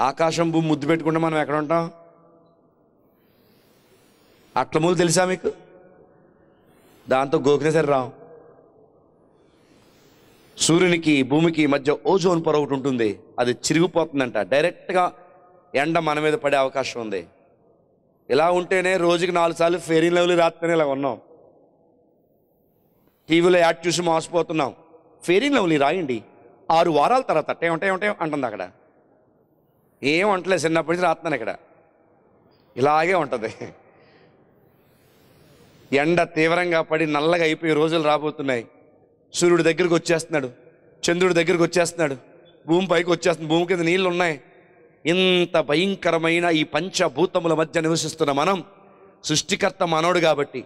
ఆకాశం భూమి ముద్దు పెట్టుకుంటే మనం ఎక్కడ ఉంటాం? అట్లమూలు తెలుసా మీకు? దాంతో గోకిన రావు. సూర్యునికి భూమికి మధ్య ఓజోన్ పొర ఒకటి ఉంటుంది. అది చిరిగిపోతుందంట. డైరెక్ట్గా ఎండ మన మీద పడే అవకాశం ఉంది. ఇలా ఉంటేనే రోజుకి నాలుగు సార్లు ఫెరీ లెవెల్ రాస్తేనే ఇలా ఉన్నాం. టీవీలో యాడ్ చూసి మోసపోతున్నాం. ఫెరీ లెవెల్ రాయండి. ఆరు వారాల తర్వాత అట్టే ఉంటాయి ఉంటాయి అంటుంది అక్కడ. ఏం అంటలేదు చిన్నప్పటి నుంచి రాస్తున్నాను ఇక్కడ. ఇలాగే ఉంటుంది. ఎండ తీవ్రంగా పడి నల్లగా అయిపోయి రోజులు రాబోతున్నాయి. సూర్యుడి దగ్గరికి వచ్చేస్తున్నాడు. చంద్రుడి దగ్గరికి వచ్చేస్తున్నాడు. భూమి పైకి వచ్చేస్తుంది. భూమి కింద నీళ్ళు ఉన్నాయి. ఇంత భయంకరమైన ఈ పంచభూతముల మధ్య నివసిస్తున్న మనం సృష్టికర్త మనోడు కాబట్టి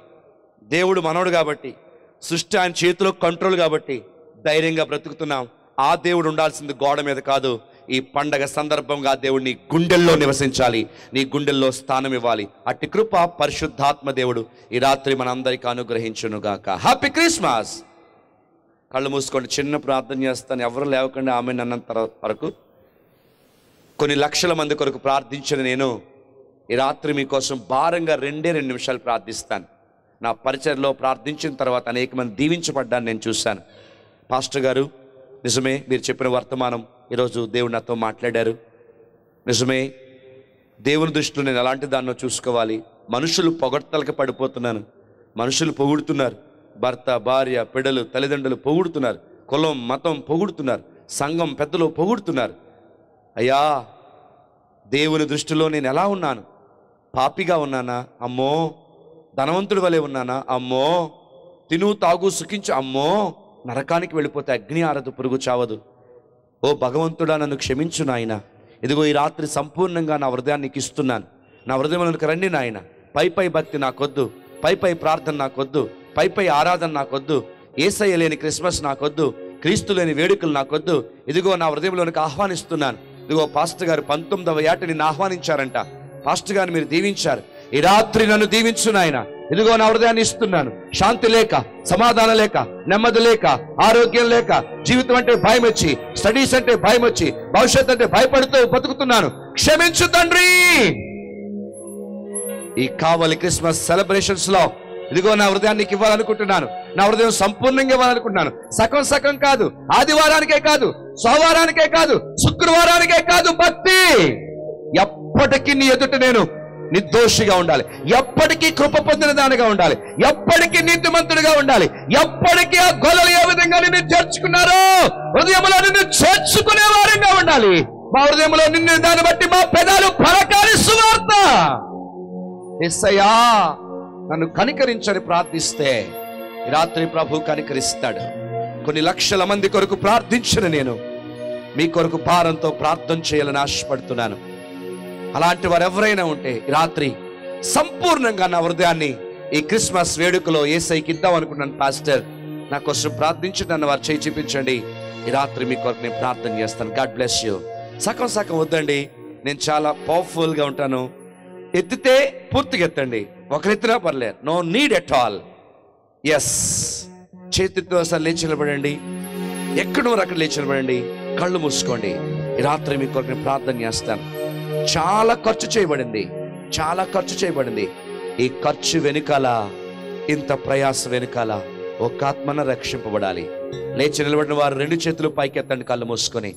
దేవుడు మనోడు కాబట్టి సృష్టి ఆయన చేతిలో కంట్రోల్ కాబట్టి ధైర్యంగా బ్రతుకుతున్నాం. ఆ దేవుడు ఉండాల్సింది గోడ మీద కాదు. ఈ పండగ సందర్భంగా దేవుడు నీ గుండెల్లో నివసించాలి. నీ గుండెల్లో స్థానం ఇవ్వాలి. అట్టి కృప పరిశుద్ధాత్మ దేవుడు ఈ రాత్రి మనందరికీ అనుగ్రహించునుగాక హ్యాపీ క్రిస్మస్ కళ్ళు మూసుకోండి. చిన్న ప్రార్థన చేస్తాను. ఎవరు లేవకుండా ఆమె అన్నంత వరకు. కొన్ని లక్షల మంది కొరకు ప్రార్థించిన నేను ఈ రాత్రి మీకోసం భారంగా రెండే రెండు నిమిషాలు ప్రార్థిస్తాను. నా పరిచయలో ప్రార్థించిన తర్వాత అనేక మంది దీవించబడ్డాన్ని నేను చూశాను. పాస్టర్ గారు నిజమే మీరు చెప్పిన వర్తమానం ఈరోజు దేవుడు నాతో మాట్లాడారు. నిజమే దేవుని దృష్టిలో నేను ఎలాంటి దాన్నో చూసుకోవాలి. మనుషులు పొగడ్తలకి పడిపోతున్నాను మనుషులు పొగుడుతున్నారు. భర్త భార్య పిడలు తల్లిదండ్రులు పొగుడుతున్నారు. కులం మతం పొగుడుతున్నారు. సంఘం పెద్దలు పొగుడుతున్నారు. అయ్యా దేవుని దృష్టిలో నేను ఎలా ఉన్నాను? పాపిగా ఉన్నానా? అమ్మో ధనవంతుడి వలె ఉన్నానా? అమ్మో తిను తాగు సుఖించు అమ్మో నరకానికి వెళ్ళిపోతే అగ్ని ఆరదు పురుగు చావదు. ఓ భగవంతుడా నన్ను క్షమించు నాయన. ఇదిగో ఈ రాత్రి సంపూర్ణంగా నా హృదయానికి ఇస్తున్నాను. నా హృదయంలోకి రండి నాయన. పై పై భక్తి నాకొద్దు. పై పై ప్రార్థన నాకొద్దు. పై పై ఆరాధన నాకొద్దు. ఏసయ్య లేని క్రిస్మస్ నాకొద్దు. క్రీస్తు లేని వేడుకలు నాకొద్దు. ఇదిగో నా హృదయంలోనికి ఆహ్వానిస్తున్నాను. ఇదిగో పాస్టర్ గారు పంతొమ్మిదవ ఏట నిన్ను ఆహ్వానించారంట. పాస్టర్ గారిని మీరు దీవించారు. ఈ రాత్రి నన్ను దీవించు నాయన. ఇదిగో నా హృదయాన్ని ఇస్తున్నాను. శాంతి లేక సమాధానం లేక నెమ్మది లేక ఆరోగ్యం లేక జీవితం అంటే భయం వచ్చి స్టడీస్ అంటే భయం వచ్చి భవిష్యత్ అంటే భయపడుతూ బతుకుతున్నాను. క్షమించు తండ్రి! ఈ కావలి క్రిస్మస్ సెలబ్రేషన్స్లో ఇదిగో నా హృదయానికి ఇవ్వాలనుకుంటున్నాను. నా హృదయం సంపూర్ణంగా ఇవ్వాలనుకుంటున్నాను. సగం సగం కాదు ఆదివారానికే కాదు సోమవారానికే కాదు శుక్రవారానికే కాదు భక్తి! ఎప్పటికీ నీ ఎదుట నేను నిర్దోషిగా ఉండాలి. ఎప్పటికీ కృప పొందిన దానిగా ఉండాలి. ఎప్పటికీ నీతిమంతుడిగా ఉండాలి. ఎప్పటికీ ఆ గొల్లలు ఏ విధంగా నిన్ను చేర్చుకున్నారో హృదయంలో నిన్ను చేర్చుకునే వారంగా ఉండాలి. మా హృదయంలో నిన్ను దాన్ని బట్టి మా పెదాలు పలకాలి సువార్త. ఎస్సయ్యా నన్ను కనికరించని ప్రార్థిస్తే రాత్రి ప్రభు కనికరిస్తాడు. కొన్ని లక్షల మంది కొరకు ప్రార్థించిన నేను మీ కొరకు భారంతో ప్రార్థన చేయాలని ఆశపడుతున్నాను. అలాంటి వారు ఎవరైనా ఉంటే రాత్రి సంపూర్ణంగా నా హృదయాన్ని ఈ క్రిస్మస్ వేడుకలో ఏసైకి ఇద్దాం అనుకున్నాను పాస్టర్. నా కోసం ప్రార్థించండి అన్న వారు చేయి చూపించండి. ఈ రాత్రి మీ కొరకు నేను ప్రార్థన చేస్తాను. God bless you. సగం సగం వద్దండి. నేను చాలా పవర్ఫుల్గా ఉంటాను. ఎత్తితే పూర్తిగా ఎత్తండి. ఒకరెత్తినా పర్లేదు. No need at all. Yes చేతితో అసలు లేచి నిలబడండి. ఎక్కడో అక్కడ లేచి నిలబడండి. కళ్ళు మూసుకోండి. ఈ రాత్రి మీ కొరకు నేను ప్రార్థన చేస్తాను. చాలా ఖర్చు చేయబడింది. చాలా ఖర్చు చేయబడింది. ఈ ఖర్చు వెనుకాల ఇంత ప్రయాస వెనుకాల ఒక ఆత్మన రక్షింపబడాలి. లేచి నిలబడిన వారు రెండు చేతులు పైకెత్తండి కళ్ళు మూసుకొని.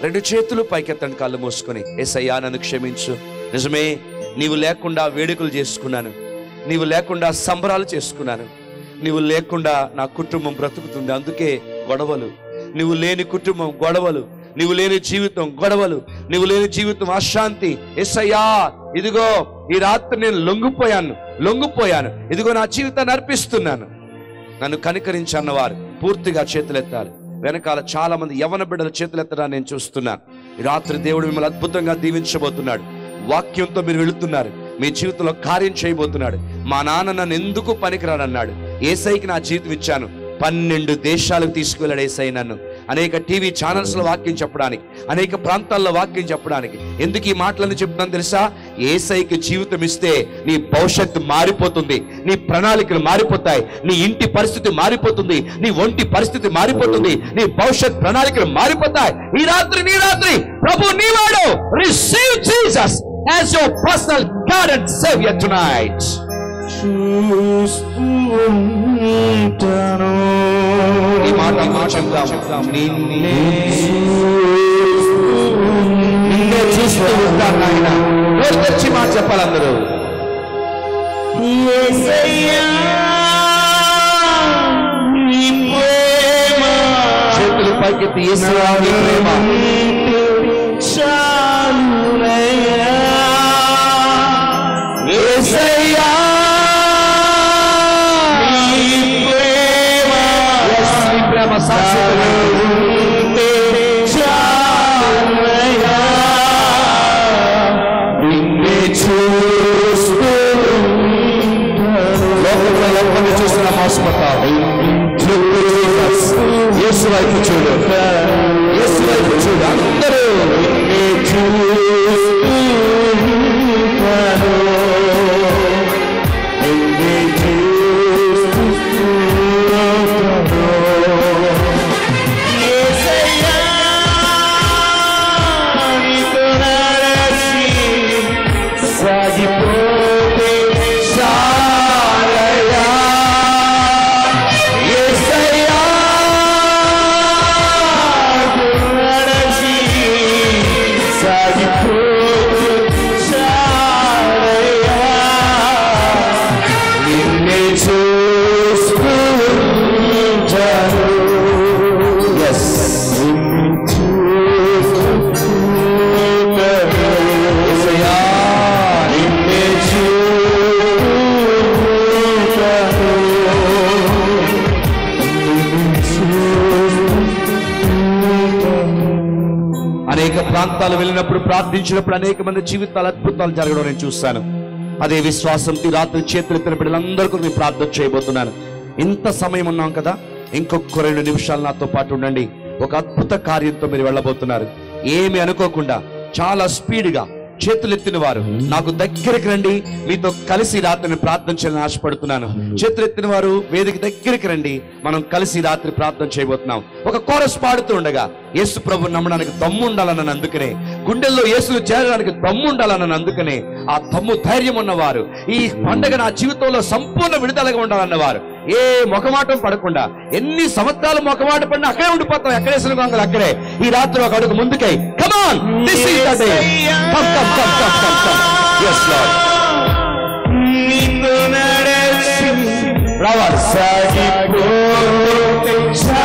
రెండు చేతులు పైకెత్తండి కళ్ళు మూసుకొని. ఏసయ్యా నన్ను క్షమించు. నిజమే నీవు లేకుండా వేడుకలు చేసుకున్నాను. నీవు లేకుండా సంబరాలు చేసుకున్నాను. నీవు లేకుండా నా కుటుంబం బ్రతుకుతుంది. అందుకే గొడవలు. నువ్వు లేని కుటుంబం గొడవలు. నువ్వు లేని జీవితం గొడవలు నువ్వు లేని జీవితం అశాంతి. ఎస్సయ్యా ఇదిగో ఈ రాత్రి నేను లొంగిపోయాను లొంగిపోయాను. ఇదిగో నా జీవితాన్ని అర్పిస్తున్నాను. నన్ను కనికరించన్నవారు పూర్తిగా చేతులెత్తాలి వెనకాల చాలా మంది యవన బిడ్డల చేతులెత్తడాన్ని నేను చూస్తున్నాను. ఈ రాత్రి దేవుడు మిమ్మల్ని అద్భుతంగా దీవించబోతున్నాడు. వాక్యంతో మీరు వెళుతున్నారు. మీ జీవితంలో కార్యం చేయబోతున్నాడు. మా నాన్న నన్ను ఎందుకు పనికిరాడన్నాడు ఏసైకి నా జీవితం ఇచ్చాను. పన్నెండు దేశాలకు తీసుకువెళ్ళాడు ఏసై నన్ను. అనేక టీవీ ఛానల్స్లో వాక్యం చెప్పడానికి అనేక ప్రాంతాల్లో వాక్యం చెప్పడానికి. ఎందుకు ఈ మాటలను చెప్తున్నాను తెలుసా? ఏసైకి జీవితం ఇస్తే నీ భవిష్యత్తు మారిపోతుంది నీ ప్రణాళికలు మారిపోతాయి నీ ఇంటి పరిస్థితి మారిపోతుంది నీ ఒంటి పరిస్థితి మారిపోతుంది నీ భవిష్యత్ ప్రణాళికలు మారిపోతాయి. ఈ రాత్రి నీ రాత్రి ప్రభు నీవాడు receive Jesus as your personal God and saviour tonight ఈ మాట చెప్తాం నిన్నే నిన్నే చూస్తూ ఉంటాను నాయన. తెరిచి మాట చెప్పాలి అందరూ. చేతులు పైకెత్తి యేసయ్యా నీ ప్రేమ. నీ ప్రేమ శాశ్వతమైనది. నిన్నే చూస్తూ లోకంలో ఎవరిని చూసినా మోసపోతావు యేసు వైపు చూడు యేసు వైపు చూడు అందరూ నిన్నే చూస్తూ నిన్నే ప్రార్థించినప్పుడు అనేక మంది జీవితాలు అద్భుతాలు జరగడం నేను చూస్తాను అదే విశ్వాసంతో రాత్రి చేతులు ఎత్తిన బిడ్డలందరికీ నేను ప్రార్థన చేయబోతున్నాను. ఇంత సమయం ఉన్నాం కదా ఇంకొక రెండు నిమిషాలు నాతో పాటు ఉండండి. ఒక అద్భుత కార్యంతో మీరు వెళ్ళబోతున్నారు. ఏమి అనుకోకుండా చాలా స్పీడ్గా చేతులెత్తిన వారు నాకు దగ్గరికి రండి. మీతో కలిసి రాత్రిని ప్రార్థన చేయాలని ఆశపడుతున్నాను. చేతులెత్తిన వారు వేదిక దగ్గరికి రండి. మనం కలిసి రాత్రి ప్రార్థన చేయబోతున్నాం. ఒక కోరస్ పాడుతూ ఉండగా యేసు ప్రభు నమ్మడానికి దమ్ము ఉండాలన్న అందుకనే గుండెల్లో యేసును చేరడానికి దమ్ము ఉండాలన్న అందుకనే ఆ తమ్ము ధైర్యం ఉన్నవారు ఈ పండగ నా జీవితంలో సంపూర్ణ విడుదలగా ఉండాలన్నవారు. ఏ మొఖమాటం పడకుండా ఎన్ని సంవత్సరాలు మొఖమాట పడినా అక్కడే ఉండిపోతాం ఎక్కడే సులభంగా అక్కడే. ఈ రాత్రి ఒక అడుగు ముందుకై come on this is the day come come come come come come yes lord. రావాలి. ఇంకా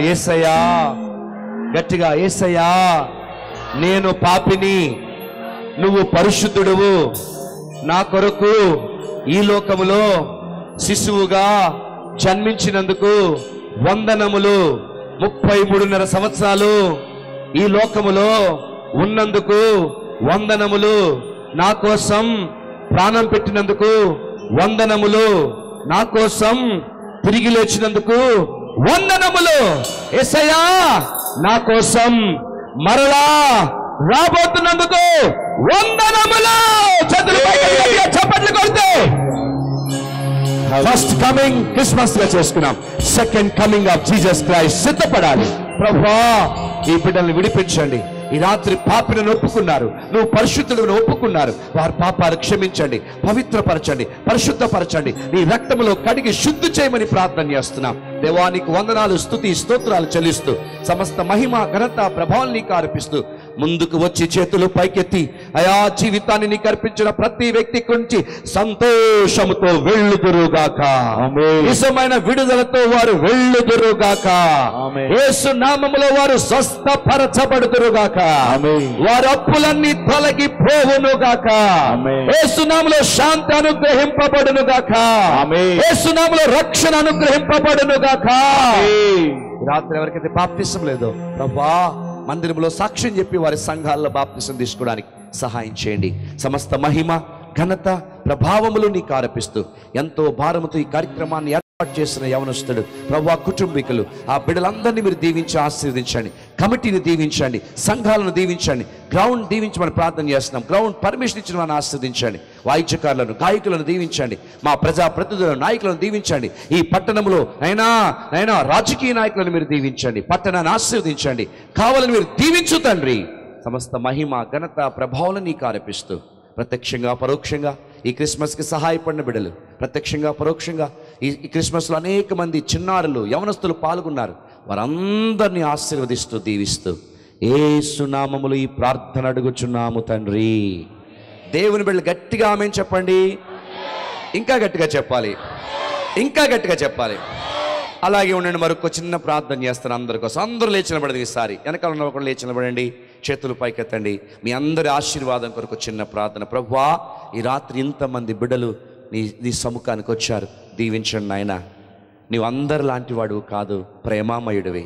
వినబడాలి ఏసయ్యా గట్టిగా ఏసయ్యా నేను పాపిని నువ్వు పరిశుద్ధుడువు. నా కొరకు ఈ లోకములో శిశువుగా జన్మించినందుకు వందనములు. ముప్పై మూడున్నర సంవత్సరాలు ఈ లోకములో ఉన్నందుకు వందనములు. నా కోసం ప్రాణం పెట్టినందుకు వందనములు. నా కోసం తిరిగి లేచినందుకు వందనములు. ఎసయా నా కోసం మరలా రాబోతున్నందుకు వందనములు. చేతులు చప్పట్లు కొడితే. ఫస్ట్ కమింగ్ క్రిస్మస్గా చేసుకున్నాం. Second coming of Jesus Christ సిద్ధపడాలి. ప్రభా ఈ బిడ్డల్ని విడిపించండి. ఈ రాత్రి పాపిని ఒప్పుకున్నారు నువ్వు పరిశుద్ధులను ఒప్పుకున్నారు. వారి పాపాలు క్షమించండి పవిత్రపరచండి పరిశుద్ధపరచండి. నీ రక్తములో కడిగి శుద్ధి చేయమని ప్రార్థన చేస్తున్నాం. దేవానికి వందనాలు స్తుతి స్తోత్రాలు చెల్లిస్తూ సమస్త మహిమ ఘనత ప్రభావం నీకు అర్పిస్తూ ముందుకు వచ్చి చేతులు పైకెత్తి అయా జీవితాన్ని నీకు అర్పించిన ప్రతి వ్యక్తి గురించి సంతోషముతో వెళ్ళుదురుగాక. నిజమైన విడుదలతో వారు వెళ్ళుదురుగాక. యేసు నామములో వారు స్వస్థపరచబడుదురుగాక. వారి అప్పులన్నీ తొలగిపోవునుగాక యేసు నామములో శాంతి అనుగ్రహింపబడునుగాక. యేసు నామములో రక్షణ అనుగ్రహింపబడునుగాక. రాత్రి ఎవరికైతే బాప్తిసం లేదో ప్రభా మందిరంలో సాక్ష్యం చెప్పి వారి సంఘాల్లో బాప్తిసం తీసుకోవడానికి సహాయం చేయండి. సమస్త మహిమ ఘనత ప్రభావములు నీకు ఆరోపిస్తూ ఎంతో భారముతో ఈ కార్యక్రమాన్ని ఏర్పాటు చేసిన యవనస్తుడు ప్రభా కుటుంబీకులు ఆ బిడ్డలందరినీ మీరు దీవించి ఆశీర్వదించండి. కమిటీని దీవించండి సంఘాలను దీవించండి గ్రౌండ్ దీవించమని ప్రార్థన చేస్తున్నాం. గ్రౌండ్ పర్మిషన్ ఇచ్చిన వారిని ఆస్వాదించండి వాయిద్యకారులను గాయకులను దీవించండి. మా ప్రజా ప్రతినిధులను నాయకులను దీవించండి. ఈ పట్టణంలో అయినా అయినా రాజకీయ నాయకులను మీరు దీవించండి. పట్టణాన్ని ఆశీర్వదించండి కావాలని మీరు దీవించు తండ్రి. సమస్త మహిమ ఘనత ప్రభావాలను నీకు ఆరోపిస్తూ ప్రత్యక్షంగా పరోక్షంగా ఈ క్రిస్మస్కి సహాయపడిన బిడ్డలు ప్రత్యక్షంగా పరోక్షంగా ఈ ఈ క్రిస్మస్లో అనేక మంది చిన్నారులు యవనస్తులు పాల్గొన్నారు. వారందరినీ ఆశీర్వదిస్తూ దీవిస్తూ ఏ సునామములు ఈ ప్రార్థన అడుగుచున్నాము తండ్రి. దేవుని బిడ్డలు గట్టిగా ఆమె చెప్పండి. ఇంకా గట్టిగా చెప్పాలి. ఇంకా గట్టిగా చెప్పాలి. అలాగే ఉండండి మరొక చిన్న ప్రార్థన చేస్తాను అందరి కోసం. అందరూ లేచి నిలబడదు ఈసారి. వెనకాల ఉన్న ఒకరు లేచి నిలబడండి చేతులు పైకెత్తండి. మీ అందరి ఆశీర్వాదం కొరకు చిన్న ప్రార్థన. ప్రభువా ఈ రాత్రి ఇంతమంది బిడ్డలు నీ నీ సముఖానికి వచ్చారు. దీవించండి నాయన. నీవు అందరి లాంటి కాదు ప్రేమామయుడివి.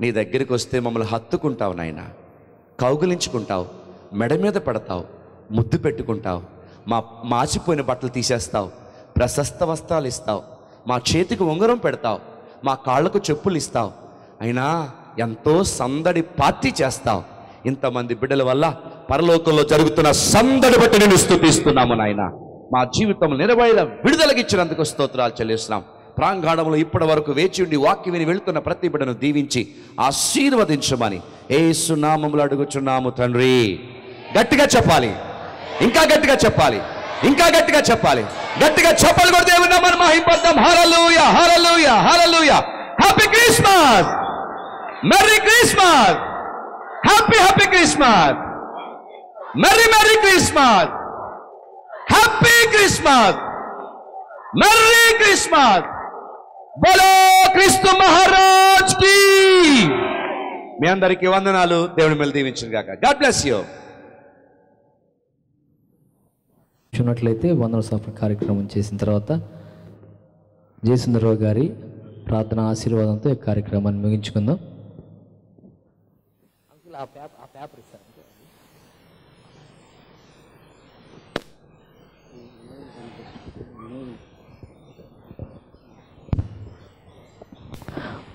నీ దగ్గరికి వస్తే మమ్మల్ని హత్తుకుంటావు నాయన. కౌగులించుకుంటావు మెడ మీద పడతావు ముద్దు పెట్టుకుంటావు మా మాచిపోయిన బట్టలు తీసేస్తావు ప్రశస్త వస్త్రాలు ఇస్తావు మా చేతికి ఉంగరం పెడతావు మా కాళ్ళకు చెప్పులు ఇస్తావు. అయినా ఎంతో సందడి పార్టీ చేస్తావు. ఇంతమంది బిడ్డల వల్ల పరలోకంలో జరుగుతున్న సందడి బట్టి నేను స్థుతిస్తున్నాము నాయన. మా జీవితం నిలబయలా విడుదలకి ఇచ్చినందుకు స్తోత్రాలు చెల్లిస్తున్నాం. ప్రాంగణంలో ఇప్పటి వరకు వేచి ఉండి వాక్యం విని వెళుతున్న ప్రతి బిడ్డను దీవించి ఆశీర్వదించమని ఏ నామములు అడుగుచున్నాము తండ్రి. గట్టిగా చెప్పాలి. ఇంకా గట్టిగా చెప్పాలి. ఇంకా గట్టిగా చెప్పాలి. గట్టిగా చెప్పాలి కూడా దేవుని మనం మహింపడతాం hallelujah hallelujah hallelujah happy Christmas merry Christmas happy happy Christmas merry merry Christmas happy Christmas merry Christmas బలో క్రీస్తు మహారాజ్కి! మీ అందరికీ వందనాలు. దేవుని మీద దీవించిన గాక. God bless you. చూసినట్లయితే వందన సఫర్ కార్యక్రమం చేసిన తర్వాత జయసుందరరావు గారి ప్రార్థన ఆశీర్వాదంతో ఈ కార్యక్రమాన్ని ముగించుకుందాం.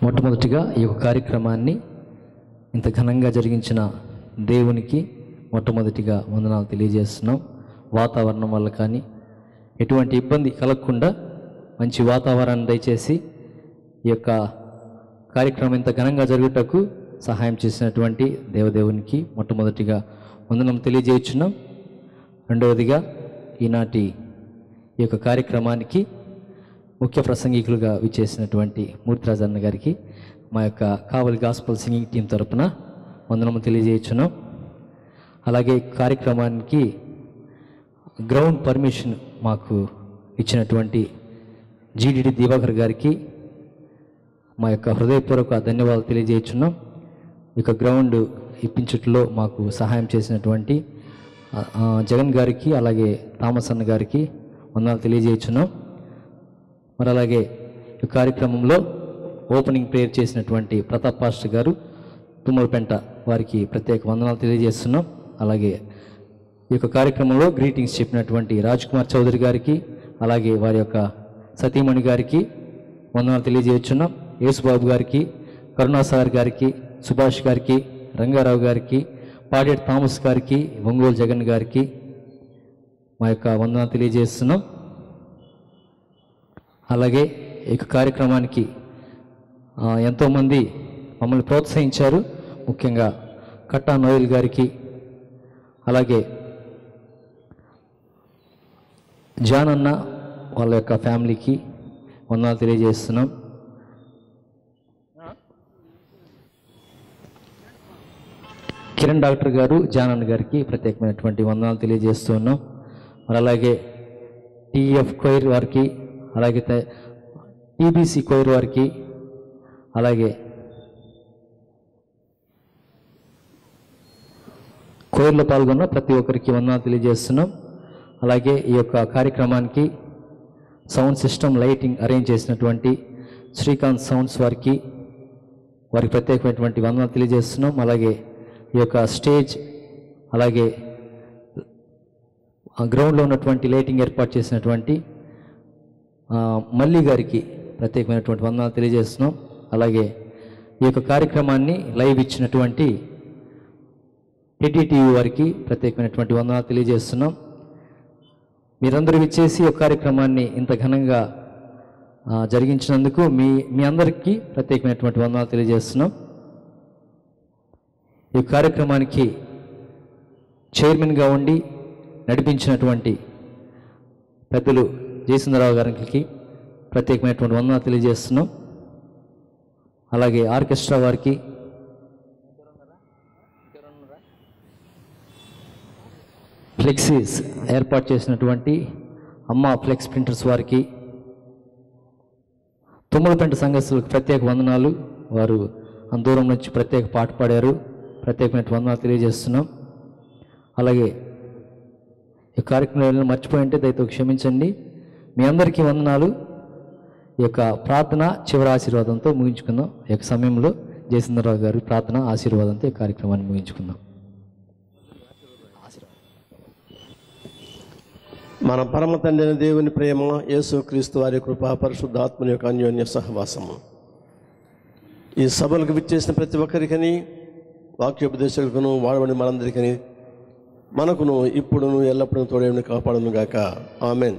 మొట్టమొదటిగా ఈ యొక్క కార్యక్రమాన్ని ఇంత ఘనంగా జరిగించిన దేవునికి మొట్టమొదటిగా వందనాలు తెలియజేస్తున్నాం. వాతావరణం వల్ల కానీ ఎటువంటి ఇబ్బంది కలగకుండా మంచి వాతావరణాన్ని దయచేసి ఈ యొక్క కార్యక్రమం ఇంత ఘనంగా జరుగుటకు సహాయం చేసినటువంటి దేవదేవునికి మొట్టమొదటిగా వందనం తెలియజేయచ్చున్నాం రెండవదిగా ఈనాటి ఈ యొక్క కార్యక్రమానికి ముఖ్య ప్రసంగికులుగా విచ్చేసినటువంటి మూర్తిరాజు అన్న గారికి మా యొక్క కావలి గాస్పల్ సింగింగ్ టీం తరపున వందనము తెలియజేయచ్చున్నాం అలాగే కార్యక్రమానికి గ్రౌండ్ పర్మిషన్ మాకు ఇచ్చినటువంటి జీడిడి దివాకర్ గారికి మా యొక్క హృదయపూర్వక ధన్యవాదాలు తెలియజేయచ్చున్నాం ఇక గ్రౌండ్ ఇప్పించట్లో మాకు సహాయం చేసినటువంటి జగన్ గారికి అలాగే థామస్ అన్న గారికి వందనాలు తెలియజేయచ్చున్నాం మరి అలాగే ఈ కార్యక్రమంలో ఓపెనింగ్ ప్రేయర్ చేసినటువంటి ప్రతాప్ పాస్టర్ గారు తుమ్మలపెంట వారికి ప్రత్యేక వందనాలు తెలియజేస్తున్నాం. అలాగే ఈ యొక్క కార్యక్రమంలో గ్రీటింగ్స్ చెప్పినటువంటి రాజ్ కుమార్ చౌదరి గారికి అలాగే వారి యొక్క సతీమణి గారికి వందనాలు తెలియజేయచ్చున్నాం యేసుబాబు గారికి కరుణాసార్ గారికి సుభాష్ గారికి రంగారావు గారికి పాడేటి థామస్ గారికి ఒంగోలు జగన్ గారికి మా యొక్క వందనాలు తెలియజేస్తున్నాం. అలాగే ఈ యొక్క కార్యక్రమానికి ఎంతోమంది మమ్మల్ని ప్రోత్సహించారు. ముఖ్యంగా కట్టా నోయల్ గారికి అలాగే జాన్ అన్న వాళ్ళ యొక్క ఫ్యామిలీకి వందనాలు తెలియజేస్తున్నాం. కిరణ్ డాక్టర్ గారు జానన్ గారికి ప్రత్యేకమైనటువంటి వందనాలు తెలియజేస్తూ ఉన్నాం మరి అలాగే టీఎఫ్ క్వైర్ వారికి అలాగే టీబీసీ కోయిర్ వారికి అలాగే కోయిర్లో పాల్గొన్న ప్రతి ఒక్కరికి వందనాలు తెలియజేస్తున్నాం. అలాగే ఈ యొక్క కార్యక్రమానికి సౌండ్ సిస్టమ్ లైటింగ్ అరేంజ్ చేసినటువంటి శ్రీకాంత్ సౌండ్స్ వారికి వారికి ప్రత్యేకమైనటువంటి వందనాలు తెలియజేస్తున్నాం. అలాగే ఈ యొక్క స్టేజ్ అలాగే గ్రౌండ్లో ఉన్నటువంటి లైటింగ్ ఏర్పాటు చేసినటువంటి మల్లి గారికి ప్రత్యేకమైనటువంటి వందనాలు తెలియజేస్తున్నాం. అలాగే ఈ యొక్క కార్యక్రమాన్ని లైవ్ ఇచ్చినటువంటి టీటీటీవీ వారికి ప్రత్యేకమైనటువంటి వందనాలు తెలియజేస్తున్నాం. మీరందరూ ఇచ్చేసి ఈ కార్యక్రమాన్ని ఇంత ఘనంగా జరిగించినందుకు మీ మీ అందరికీ ప్రత్యేకమైనటువంటి వందనాలు తెలియజేస్తున్నాం. ఈ కార్యక్రమానికి చైర్మన్గా ఉండి నడిపించినటువంటి పెద్దలు జయసుందరరావు గారికి ప్రత్యేకమైనటువంటి వందన తెలియజేస్తున్నాం. అలాగే ఆర్కెస్ట్రా వారికి ఫ్లెక్సీస్ ఏర్పాటు చేసినటువంటి అమ్మ ఫ్లెక్స్ ప్రింటర్స్ వారికి తుమ్మలపేంట సంఘస్థులకు ప్రత్యేక వందనాలు. వారు దూరం నుంచి ప్రత్యేక పాట పాడారు. ప్రత్యేకమైన వందనాలు తెలియజేస్తున్నాం. అలాగే ఈ కార్యక్రమం మర్చిపోయి ఉంటే దయతో క్షమించండి. మీ అందరికీ వందనాలు. ఈ యొక్క ప్రార్థన చివరి ఆశీర్వాదంతో ముగించుకుందాం. ఈ యొక్క సమయంలో జయసుందరరావు గారి ప్రార్థన ఆశీర్వాదంతో ఈ కార్యక్రమాన్ని ముగించుకుందాం. మన పరమ తండ్రి దేవుని ప్రేమ యేసు క్రీస్తు వారి కృప పరిశుద్ధాత్మని యొక్క అన్యోన్య సహవాసము. ఈ సభలకు విచ్చేసిన ప్రతి ఒక్కరికని వాక్యోపదేశకును వాడబడి మనందరికని మనకును ఇప్పుడును ఎల్లప్పుడూ తోడేమని కాపాడును గాక ఆమెన్.